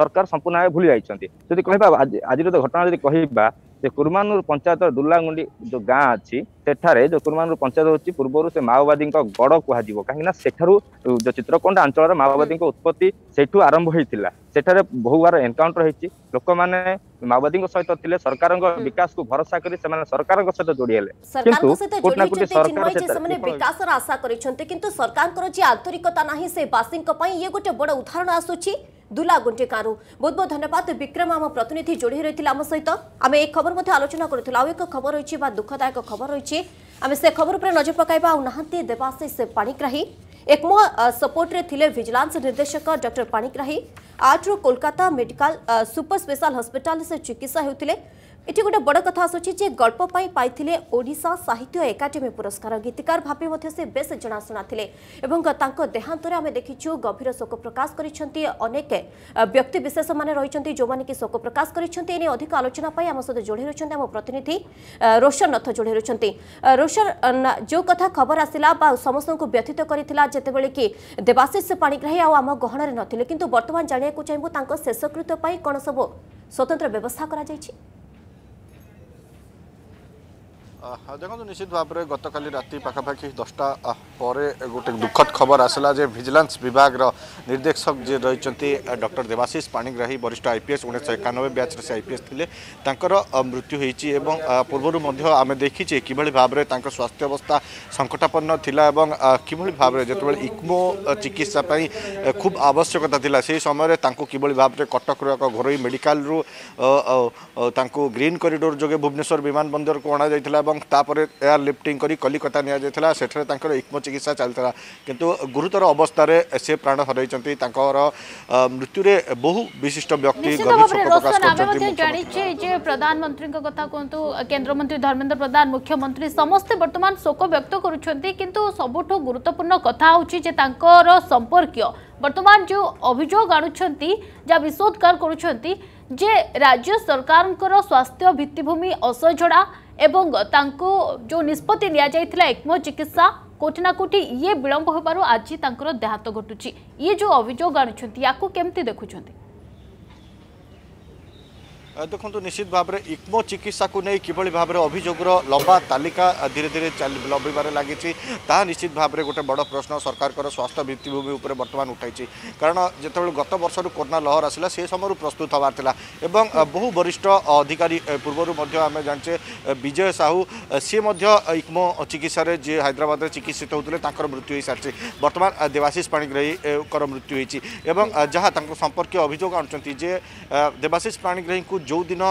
G: ସରକାର ସମ୍ପୂର୍ଣ୍ଣ ଭାବେ ଭୁଲି ଯାଇଛନ୍ତି ଯଦି କହିବା ଆଜିର ତ ଘଟଣା ଯଦି କହିବା ଯେ କୁର୍ମାନୁର ପଞ୍ଚାୟତର ଦୁର୍ଲାଗୁଣ୍ଡି ଯେଉଁ ଗାଁ ଅଛି ସେଠାରେ ଯେଉଁ କୁର୍ମାନୁର ପଞ୍ଚାୟତ ହେଉଛି ପୂର୍ବରୁ ସେ ମାଓବାଦୀଙ୍କ ଗଡ଼ କୁହାଯିବ କାହିଁକିନା ସେଠାରୁ ଯେଉଁ ଚିତ୍ରକୋଣ୍ଡ ଅଞ୍ଚଳର ମାଓବାଦୀଙ୍କ ଉତ୍ପତ୍ତି ସେଇଠୁ ଆରମ୍ଭ ହୋଇଥିଲା ସେଠାରେ ବହୁବାର ଏନକାଉଣ୍ଟର ହେଇଛି ଲୋକମାନେ ମାଓବାଦୀଙ୍କ ସହିତ ଥିଲେ ସରକାରଙ୍କ ବିକାଶକୁ ଭରସା କରି ସେମାନେ ସରକାରଙ୍କ ସହିତ ଯୋଡ଼ି ହେଲେ
B: କିନ୍ତୁ
G: କୋଟି ନା
B: କୋଟି
G: ସରକାର
B: ସେମାନେ ବିକାଶର ଆଶା କରିଛନ୍ତି କିନ୍ତୁ ସରକାରଙ୍କର ଯେ ଆନ୍ତରିକତା ନାହିଁ ସେ ବାସୀଙ୍କ ପାଇଁ ଇଏ ଗୋଟେ ବଡ଼ ଉଦାହରଣ ଆସୁଛି দুলা গুণ্টিকারু বহুত বহুত ধন্যবাদ বিক্রম আমার প্রতিনিধি যোড়ি রয়েছে আমার সহ আমি এই খবর মধ্যে আলোচনা করুল আউ এক খবর রয়েছে বা দুঃখদায়ক খবর রয়েছে আমি সে খবর উপরে নজর পকাইবা আউ নাহান্তি দেবাশিষ পাণিগ্রাহী একমো সপোর্টে থিলে ভিজিলান্স নির্দেশক ডক্টর পাণিগ্রাহী আজর Kolkata medical super special hospital সে চিকিৎসা হেউথিলে ଏଠି ଗୋଟେ ବଡ଼ କଥା ଆସୁଛି ଯେ ଗଳ୍ପ ପାଇଁ ପାଇଥିଲେ ଓଡ଼ିଶା ସାହିତ୍ୟ ଏକାଡେମୀ ପୁରସ୍କାର ଗୀତିକାର ଭାବେ ମଧ୍ୟ ସେ ବେଶ୍ ଜଣାଶୁଣା ଥିଲେ ଏବଂ ତାଙ୍କ ଦେହାନ୍ତରେ ଆମେ ଦେଖିଛୁ ଗଭୀର ଶୋକ ପ୍ରକାଶ କରିଛନ୍ତି ଅନେକ ବ୍ୟକ୍ତିବିଶେଷମାନେ ରହିଛନ୍ତି ଯେଉଁମାନେ କି ଶୋକ ପ୍ରକାଶ କରିଛନ୍ତି ଏନେ ଅଧିକ ଆଲୋଚନା ପାଇଁ ଆମ ସହିତ ଯୋଡ଼ି ରହିଛନ୍ତି ଆମ ପ୍ରତିନିଧି ରୋଶନ ରଥ ଯୋଡ଼ି ରହିଛନ୍ତି ରୋଶନ ଯେଉଁ କଥା ଖବର ଆସିଲା ବା ସମସ୍ତଙ୍କୁ ବ୍ୟଥିତ କରିଥିଲା ଯେତେବେଳେ କି ଦେବାଶିଷ ପାଣିଗ୍ରାହୀ ଆଉ ଆମ ଗହଣରେ ନଥିଲେ କିନ୍ତୁ ବର୍ତ୍ତମାନ ଜାଣିବାକୁ ଚାହିଁବୁ ତାଙ୍କ ଶେଷକୃତ୍ୟ ପାଇଁ କ'ଣ ସବୁ ସ୍ୱତନ୍ତ୍ର ବ୍ୟବସ୍ଥା କରାଯାଇଛି
H: দেখুন নিশ্চিত ভাবে গতকাল রাতে পাখাপাখি দশটা পরে গোটে দুঃখদ খবর আসলা যে ভিজিলান্স বিভাগর নির্দেশক যে রয়েছেন ডক্টর দেবাশিষ পাণিগ্রাহী বরিষ্ঠ আইপিএস উনিশশো একানবে ব্যাচর সে আইপিএস লে তাঁর মৃত্যু হয়েছি এবং পূর্বর আমি দেখিছি কিভাবে ভাবে তাঁর স্বাস্থ্য অবস্থা সংকটাপন্ন লা এবং কিভাবে ভাবে যেত ইকমো চিকিৎসা পাই খুব আবশ্যকতা লা সেই সময় তাঁর কিভাবে ভাবে কটকর এক ঘরোই মেডিকাল তাঁকু গ্রিন করিডোর যোগে ভুবনেশ্বর বিমানবন্দরকু অণা যাই এবং তাপরে এয়ার লিফটিং
A: করে
H: কলিকতা
A: নিয়া
H: সেঠারে তাঁর
A: ইকম চিকিৎসা
H: চাল
A: কিন্তু
H: গুরুতর
A: অবস্থায় সে প্রাণ হরাইছেন তাঁর মৃত্যুরে বহু বিশিষ্ট ব্যক্তি জাঁচে যে প্রধানমন্ত্রী কথা কুহতু কেন্দ্রমন্ত্রী ধর্মেন্দ্র প্রধান মুখ্যমন্ত্রী সমস্তে বর্তমান শোক ব্যক্ত করছেন কিন্তু সবুঠু গুরুত্বপূর্ণ কথা হচ্ছে যে তাঁর সম্পর্কীয় বর্তমান যে অভিযোগ আনুচ্ছেন যা বিষোদ্গার করছেন যে রাজ্য সরকারঙ্কর স্বাস্থ্য ভিত্তিভূমি অসজড়া এবং তাঙ্কু যে নিষ্পতি নিয়া একমো চিকিৎসা কোটি না কোটি ইয়ে বিলম্ব হবার আজ তাঁর
H: দেহাত ঘটুছি ইয়ে যে অভিযোগ আনুচ্ছেন ইয়াকু কেমতি দেখুছেন দেখুন নিশ্চিত ভাবে ইকমো চিকিৎসা নিয়ে কিভাবে ভাবে অভিযোগর লম্বা তালিকা ধীরে ধীরে লবিবার লাগিছে তা নিশ্চিত ভাবে গোটে বড় প্রশ্ন সরকারকর স্বাস্থ্য ভিত্তিভূমি উপরে বর্তমান উঠাইছে কারণ যেত গত বর্ষর করোনা লহর আসলা সে সময় প্রস্তুত হবার লা এবং বহু বরিষ্ঠ অধিকারী পূর্বর আমি জাঁচে বিজয় সাহু সি ইকমো চিকিৎসার যে হাইদ্রাবাদে চিকিৎসিত হোলে তাঁর মৃত্যু হয়ে সারিছে বর্তমান দেবাশিষ পাণিগ্রাহীকর মৃত্যু হয়েছে এবং যা তাঁর সম্পর্কীয় অভিযোগ আনুচার যে দেবাশিষ পাণিগ্রাহী ଯେଉଁଦିନ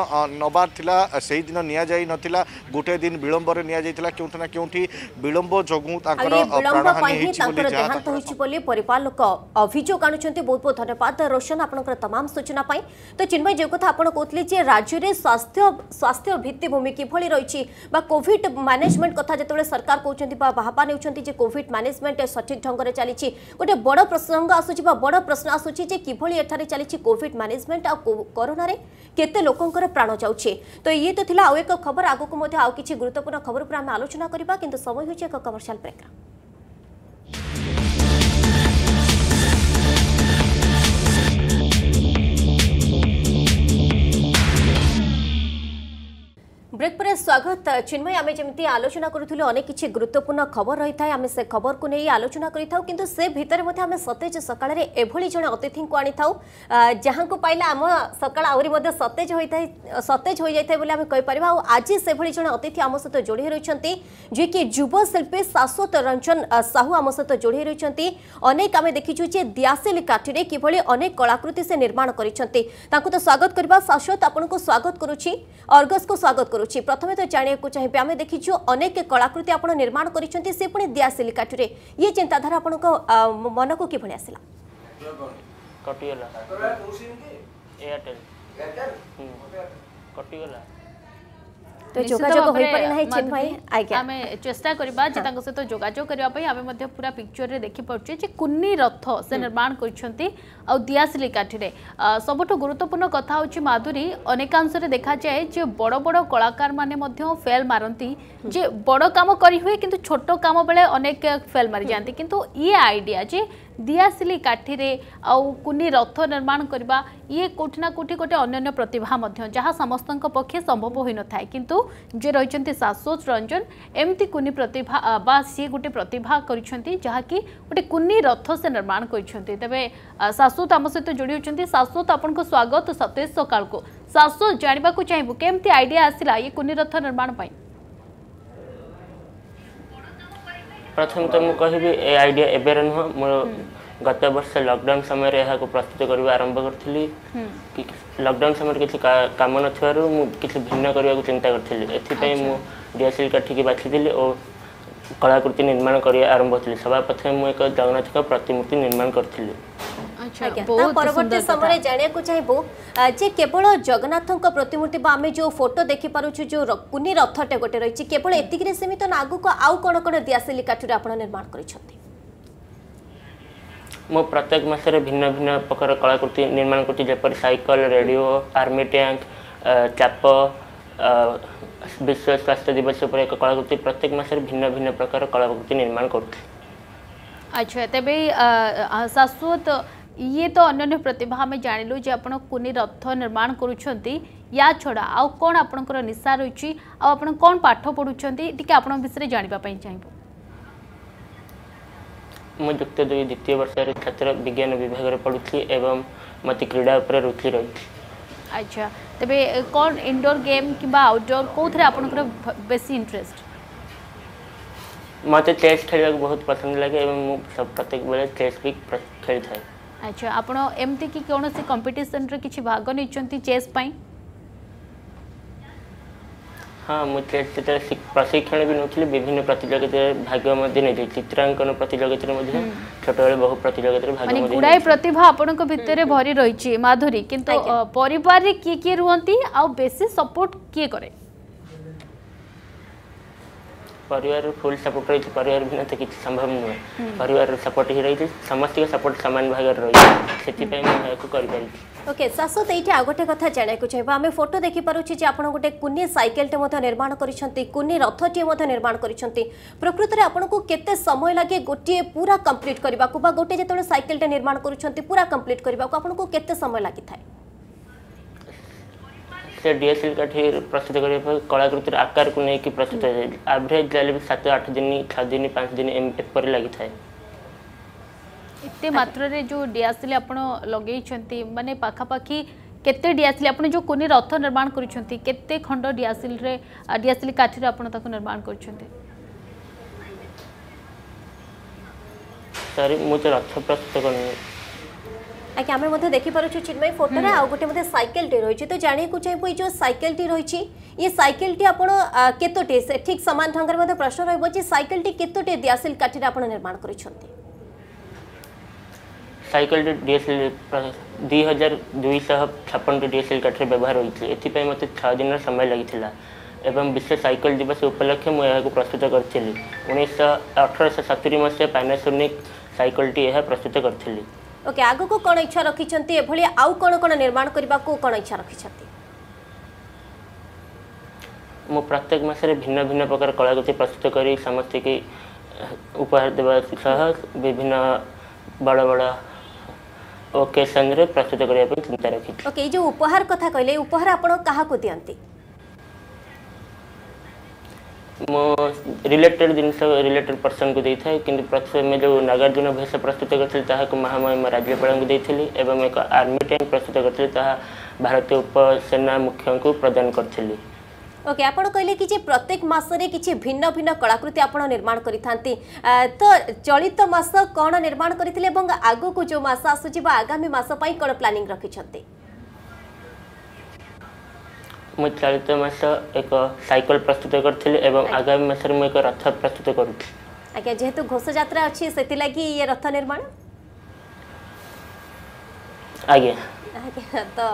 H: ନେବାର ଥିଲା ସେହିଦିନ ନିଆଯାଇ ନଥିଲା ଗୋଟିଏ ଦିନ ବିଳମ୍ବରେ ନିଆଯାଇଥିଲା କେଉଁଠି ନା କେଉଁଠି ବିଳମ୍ବ ଯୋଗୁଁ ତାଙ୍କର ପ୍ରାଣହାନି ହେଇଛି ବୋଲି
B: ଦେହାନ୍ତ ହୋଇଛି ବୋଲି ପରିବାର ଲୋକ ଅଭିଯୋଗ ଆଣୁଛନ୍ତି ବହୁତ ବହୁତ ଧନ୍ୟବାଦ ରୋଶନ ଆପଣଙ୍କର ତମାମ ସୂଚନା ପାଇଁ ତ ଚିନ୍ମୟ ଯେଉଁ କଥା ଆପଣ କହୁଥିଲେ ଯେ ରାଜ୍ୟରେ ସ୍ୱାସ୍ଥ୍ୟ ସ୍ୱାସ୍ଥ୍ୟ ଭିତ୍ତିଭୂମି କିଭଳି ରହିଛି বা কোভিড ম্যানেজমেন্ট কথা যেতবে সরকার কৌন বা বাহাবা নেছেন যে কোভিড ম্যানেজমেন্ট সঠিক ঢঙ্গে চালছে গোটে বড় প্রসঙ্গ আসুচি বা বড় প্রশ্ন আসুচি যে কিভাবে এখানে চালছে কোভিড ম্যানেজমেন্ট আ করোনার কেতে କେତେ ଲୋକଙ୍କର ପ୍ରାଣ ଯାଉଛି ତ ଇଏ ତ ଥିଲା ଆଉ ଏକ ଖବର ଆଗକୁ ମଧ୍ୟ ଆଉ କିଛି ଗୁରୁତ୍ୱପୂର୍ଣ୍ଣ ଖବର ଉପରେ ଆମେ ଆଲୋଚନା କରିବା କିନ୍ତୁ ସମୟ ହେଉଛି ଏକ କମର୍ସିଆଲ୍ ବ୍ରେକ୍ର ব্রেক পরে স্বাগত চিন্ময় আমি যেমি আলোচনা করুলে অনেক কিছু গুরুত্বপূর্ণ খবর রয়েছে আমি সে খবরক নিয়ে আলোচনা করে থাও কিন্তু সে ভিতরে মধ্যে আমি সতেজ সকালে এভাবে জন অতিথি আনি থাও যাহু পাইলে আম সকাল আহরি মধ্যে সতেজ হয়ে থাকে সতেজ হয়ে যাই বলে আমি কইপার আজি সেভাবে জন অতিথি আম সহ যোড়ি রয়েছেন যিকি যুব শিল্পী শাশ্বত রঞ্জন সাহু আম সহ যোড়ি রয়েছেন অনেক আমি দেখিছু যে দিয়াসিল কাঠিরে কিভাবে অনেক কলাকৃতি সে নির্মাণ করেছেন তাঁকু তো স্বাগত করা শাশ্বত আপনার স্বাগত করুছি অর্গসকে স্বাগত করুছি রয়েছে প্রথমে তো জাঁয়া চাহিবে আমি দেখিছু অনেক কলাকৃতি আপনার নির্মাণ করেছেন সে পুঁ দিয়াশিলি কাঠুরে ইয়ে চিন্তাধারা আপনার মনকু কিভাবে আসলা কটিগলা
I: এয়ারটেল কটিগলা তো যোগাযোগ
B: হই
A: পারে
B: নাই
A: চিন্ময়
B: আজ্ঞা আমি চেষ্টা
A: করিবা
B: যে
A: তাঙ্ক সহিত যোগাযোগ করিবা পাই আমি মধ্যে পুরা পিকচার রে দেখি পড়ছি যে কুন্নি রথ সে নির্মাণ করছন্তি আর দিয়াসলি কাঠিরে সবুঠু গুরুত্বপূর্ণ কথা হচ্ছে মাধুরী অনেকাংশরে দেখা যায় যে বড় বড় কলাকার মানে মধ্যে ফেল মারন্তি যে বড় কাম করি হুয়ে কিন্তু ছোট কাম বেলে অনেক ফেল মারি যাতে কিন্তু ইয়ে আইডিয়া যে ଦିଆସିଲି କାଠିରେ ଆଉ କୁନି ରଥ ନିର୍ମାଣ କରିବା ଇଏ କେଉଁଠି ନା କେଉଁଠି ଗୋଟେ ଅନ୍ୟାନ୍ୟ ପ୍ରତିଭା ମଧ୍ୟ ଯାହା ସମସ୍ତଙ୍କ ପକ୍ଷେ ସମ୍ଭବ ହୋଇନଥାଏ କିନ୍ତୁ ଯିଏ ରହିଛନ୍ତି ଶାଶ୍ୱତ ରଞ୍ଜନ ଏମିତି କୁନି ପ୍ରତିଭା ବା ସିଏ ଗୋଟେ ପ୍ରତିଭା କରିଛନ୍ତି ଯାହାକି ଗୋଟେ କୁନି ରଥ ସେ ନିର୍ମାଣ କରିଛନ୍ତି ତେବେ ଶାଶ୍ୱତ ଆମ ସହିତ ଯୋଡ଼ି ହେଉଛନ୍ତି ଶାଶ୍ୱତ ଆପଣଙ୍କ ସ୍ୱାଗତ ସତେଶ ସକାଳକୁ ଶାଶ୍ୱତ ଜାଣିବାକୁ ଚାହିଁବୁ କେମିତି ଆଇଡ଼ିଆ ଆସିଲା ଇଏ କୁନି ରଥ ନିର୍ମାଣ ପାଇଁ
I: प्रथम त म कि आइडिया एवार नुहँ म गत वर्ष लकडाउन समयले यहाँ प्रस्तुत गर् लकडाउन समय काम निन्न चिन्ता मिएसल काठिक बाँचिओ कलाकृति निर्माण आरम्भ सब प्रथमे म
B: जगन्नाथको प्रतिमूर्ति निर्माण गरि পরবর্তী সময় জাঁয়া চাইবু যে কেবল জগন্নাথ প্রতিমূর্তি বা আমি যে ফটো দেখিপারুছু যে কুনি রথটে গোটে রয়েছে কেবল এতিকি সীমিত না আগুক আউ কোণ কোণ দিয়াশিলি কাঠুরে আপনার নির্মাণ করেছেন
I: ମୁଁ ପ୍ରତ୍ୟେକ ମାସରେ ଭିନ୍ନ ଭିନ୍ନ ପ୍ରକାର କଳାକୃତି ନିର୍ମାଣ କରୁଛି ଯେପରି ସାଇକେଲ ରେଡ଼ିଓ ଆର୍ମି ଟ୍ୟାଙ୍କ ଚାପ ବିଶ୍ୱ ସ୍ୱାସ୍ଥ୍ୟ ଦିବସ ଉପରେ ଏକ କଳାକୃତି ପ୍ରତ୍ୟେକ ମାସରେ ଭିନ୍ନ ଭିନ୍ନ ପ୍ରକାର କଳାକୃତି ନିର୍ମାଣ କରୁଛି
A: ଆଚ୍ଛା ତେବେ ଶାଶ୍ୱତ ଇଏ ତ ଅନ୍ୟାନ୍ୟ ପ୍ରତିଭା ଆମେ ଜାଣିଲୁ ଯେ ଆପଣ କୁନି ରଥ ନିର୍ମାଣ କରୁଛନ୍ତି ୟା ଛଡ଼ା ଆଉ କ'ଣ ଆପଣଙ୍କର ନିଶା ରହିଛି ଆଉ ଆପଣ କ'ଣ ପାଠ ପଢ଼ୁଛନ୍ତି ଟିକେ ଆପଣଙ୍କ ବିଷୟରେ ଜାଣିବା ପାଇଁ ଚାହିଁବୁ
I: ମୁଁ ଯୁକ୍ତ ଦୁଇ ଦ୍ୱିତୀୟ ବର୍ଷରେ ଛାତ୍ର ବିଜ୍ଞାନ ବିଭାଗରେ ପଢ଼ୁଥିଲି ଏବଂ ମୋତେ କ୍ରୀଡ଼ା ଉପରେ ରୁଚି ରହିଛି
A: ଆଚ୍ଛା ତେବେ କ'ଣ ଇନଡୋର୍ ଗେମ୍ କିମ୍ବା ଆଉଟଡୋର୍ କେଉଁଥିରେ ଆପଣଙ୍କର ବେଶୀ ଇଣ୍ଟରେଷ୍ଟ
I: ମୋତେ ଚେସ୍ ଖେଳିବାକୁ ବହୁତ ପସନ୍ଦ ଲାଗେ ଏବଂ ମୁଁ ପ୍ରତ୍ୟେକ ବେଳେ ଚେସ୍ ବି ଖେଳିଥାଏ
A: আচ্ছা আপনার এমতি কি কোণী কম্পিটিশনরে কিছু
I: ভাগ নিচ্ছেন চেস পাই হ্যাঁ মু চেস যেটা প্রশিক্ষণ বি নেছিলি বিভিন্ন প্রতিযোগিতায় ভাগ মধ্যে নেছি চিত্রাঙ্কন প্রতিযোগিতায় মধ্যে ছোটবেলে
A: বহু
I: প্রতিযোগিতায়
A: ভাগ
I: মানে
A: গুড়াই প্রতিভা আপনার ভিতরে ভরি রয়েছে মাধুরী কিন্তু পরিবারে কি কি রুহতি আউ বেশি সাপোর্ট কি করে
I: ପରିବାର ଫୁଲ୍ ସପୋର୍ଟ ରହିଛି ପରିବାର ବିନା ତ କିଛି ସମ୍ଭବ ନୁହେଁ ପରିବାରର ସପୋର୍ଟ ହିଁ ରହିଛି ସମସ୍ତଙ୍କ ସପୋର୍ଟ ସମାନ ଭାଗରେ ରହିଛି ସେଥିପାଇଁ ମୁଁ ଏହାକୁ କରିପାରିଛି
B: ଓକେ ଶାଶ୍ୱତ ଏଇଠି ଆଉ ଗୋଟେ କଥା ଜାଣିବାକୁ ଚାହିଁବୁ ଆମେ ଫଟୋ ଦେଖିପାରୁଛୁ ଯେ ଆପଣ ଗୋଟେ କୁନି ସାଇକେଲଟେ ମଧ୍ୟ ନିର୍ମାଣ କରିଛନ୍ତି କୁନି ରଥଟିଏ ମଧ୍ୟ ନିର୍ମାଣ କରିଛନ୍ତି ପ୍ରକୃତରେ ଆପଣଙ୍କୁ କେତେ ସମୟ ଲାଗେ ଗୋଟିଏ ପୁରା କମ୍ପ୍ଲିଟ୍ କରିବାକୁ ବା ଗୋଟିଏ ଯେତେବେଳେ ସାଇକେଲଟେ ନିର୍ମାଣ କରୁଛନ୍ତି ପୁରା କମ୍ପ୍ଲିଟ୍ କରିବାକୁ ଆପଣଙ୍କୁ କେତେ ସମୟ ଲାଗିଥାଏ
I: ସେ ଡିଏସ୍ଏଲ୍ କାଠି ପ୍ରସ୍ତୁତ କରିବା ପାଇଁ କଳାକୃତିର ଆକାରକୁ ନେଇକି ପ୍ରସ୍ତୁତ ହୋଇଥାଏ ଆଭରେଜ୍ ଲାଇଫ୍ ସାତ ଆଠ ଦିନ ଛଅ ଦିନ ପାଞ୍ଚ ଦିନ ଏପରି ଲାଗିଥାଏ
A: ଏତେ ମାତ୍ରାରେ ଯେଉଁ ଡିଆସିଲ୍ ଆପଣ ଲଗେଇଛନ୍ତି ମାନେ ପାଖାପାଖି କେତେ ଡିଆସିଲ୍ ଆପଣ ଯେଉଁ କୁନି ରଥ ନିର୍ମାଣ କରିଛନ୍ତି କେତେ ଖଣ୍ଡ ଡିଆସିଲ୍ରେ ଡିଆସିଲ୍ କାଠିରେ ଆପଣ ତାକୁ ନିର୍ମାଣ କରିଛନ୍ତି
I: ସରି ମୁଁ ତ ରଥ ପ୍ରସ୍ତୁତ କରିନି
B: আজ্ঞা আমি মধ্যে দেখি দেখিপারছু চিন্ময় ফটোরে আউ গোটে মধ্যে সাইকেলটি রয়েছে তো জাঁয়া চাইবু এই যে সাইকেলটি রয়েছে ইয়ে সাইকেলটি আপনার সে ঠিক সমান ঢঙ্গের মধ্যে প্রশ্ন রহব যে সাইকেলটি কতোটি দিয়াসিল কাঠিরে আপনার নির্মাণ
I: করেছেন সাইকেলটি ডিএসএল দুই হাজার দুইশহ ছাপনটি ডিএসএল কাঠিরে ব্যবহার হয়েছে এথিপাই মতো ছ দিনের সময় লাগিছিল এবং বিশ্ব সাইকেল দিবস উপলক্ষে মু এহাকু প্রস্তুত করেছিলি উনিশশো অঠরশহ সতুরি মশিয়া প্যানাসোনিক সাইকেলটি প্রস্তুত করেছিলি
B: ଓକେ ଆଗକୁ କ'ଣ ଇଚ୍ଛା ରଖିଛନ୍ତି ଏଭଳି ଆଉ କ'ଣ କ'ଣ ନିର୍ମାଣ କରିବାକୁ କ'ଣ ଇଚ୍ଛା ରଖିଛନ୍ତି
I: ମୁଁ ପ୍ରତ୍ୟେକ ମାସରେ ଭିନ୍ନ ଭିନ୍ନ ପ୍ରକାର କଳାକୃତି ପ୍ରସ୍ତୁତ କରି ସମସ୍ତଙ୍କୁ ଉପହାର ଦେବା ସହ ବିଭିନ୍ନ ବଡ଼ ବଡ଼ ଓକେସନ୍ରେ ପ୍ରସ୍ତୁତ କରିବା ପାଇଁ ଚିନ୍ତା ରଖିଛି
B: ଓକେ ଏଇ ଯେଉଁ ଉପହାର କଥା କହିଲେ ଉପହାର ଆପଣ କାହାକୁ ଦିଅନ୍ତି
I: ମୋ ରିଲେଟେଡ୍ ଜିନିଷ ରିଲେଟେଡ୍ ପର୍ସନ୍କୁ ଦେଇଥାଏ କିନ୍ତୁ ପ୍ରଥମେ ଯେଉଁ ନାଗାର୍ଜୁନ ଭେଷ ପ୍ରସ୍ତୁତ କରିଥିଲି ତାହାକୁ ମହାମହିମ ରାଜ୍ୟପାଳଙ୍କୁ ଦେଇଥିଲି ଏବଂ ଏକ ଆର୍ମି ଟ୍ୟାଙ୍କ ପ୍ରସ୍ତୁତ କରିଥିଲି ତାହା ଭାରତୀୟ ଉପସେନା ମୁଖ୍ୟଙ୍କୁ ପ୍ରଦାନ କରିଥିଲି
B: ওকে আপনার কহিলেন কি যে প্রত্যেক মাসরে কিছু ভিন্ন ভিন্ন কলাকৃতি আপনার নির্মাণ করে থাকে তো চলিত মাস কণ নির্মাণ করে এবং আগুক যে মাস আসুচি বা আগামী মাস পাই কোণ প্ল্যানিং রাখি
I: ମୁଁ ଚଳିତ ମାସ ଏକ ସାଇକେଲ ପ୍ରସ୍ତୁତ କରିଥିଲି ଏବଂ ଆଗାମୀ ମାସରେ ମୁଁ ଏକ ରଥ ପ୍ରସ୍ତୁତ କରୁଛି
B: ଆଜ୍ଞା ଯେହେତୁ ଘୋଷଯାତ୍ରା ଅଛି ସେଥିଲାଗି ଇଏ ରଥ ନିର୍ମାଣ
I: ଆଜ୍ଞା
B: ଆଜ୍ଞା ତ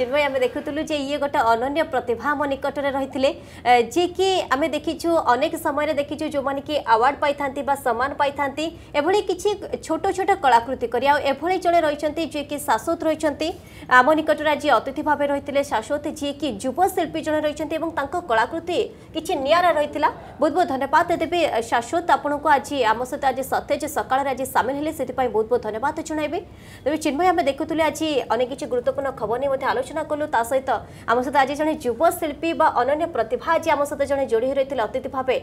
B: চিন্ময় আমি দেখুলু যে ইয়ে গোটা অনন্য প্রতিভা মো নিকটরে রয়েছে যে কি আমি দেখিছু অনেক সময় দেখিছু যে কি আওয়ার্ড পাই বা সম্মান পাই এভাবে কিছু ছোট ছোট কলাকৃতি করে আভাবে জনে রয়েছেন যে কি শাশ্বত রয়েছেন আম নিকটরে আজ অতিথি ভাবে রয়েছে শাশ্বত যে কি যুবশিল্পী জনে রয়েছেন এবং তাঁর কলাকৃতি কিছু নিয়ারা রয়েছে বহুত বহু ধন্যবাদ দেবে শাশ্বত আপনার আজ আমার সহ আজ সতেজ সকালের আজ সামিল হলে সে বহু বহু ধন্যবাদ জনাইবে তবে চিন্ময় আমি দেখুলে আজ অনেক কিছু গুরুত্বপূর্ণ খবর নিয়ে আলোচনা আলোচনা কলু তা সহিত আমার সহ আজ জন যুবশিল্পী বা অনন্য প্রতিভা আজ আমার সহ জন যোড়ি হয়ে রয়েছে অতিথি ভাবে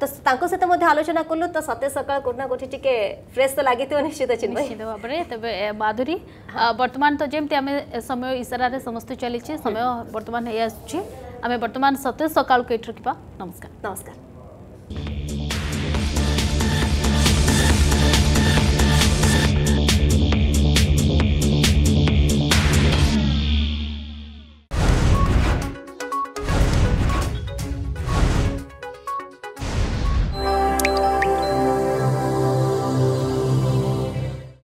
B: তো তাঁর সহ আলোচনা কলু তো সত্যি সকাল কোটি না কোটি টিকি ফ্রেশ
A: তো লাগি নিশ্চিত নিশ্চিত ভাবে তবে মাধুরী বর্তমান তো যেমনি আমি সময় ইশারার সমস্ত চলিছে সময় বর্তমান হয়ে আসছে আমি বর্তমান সত্যি সকাল এটি রকিবা নমস্কার
B: নমস্কার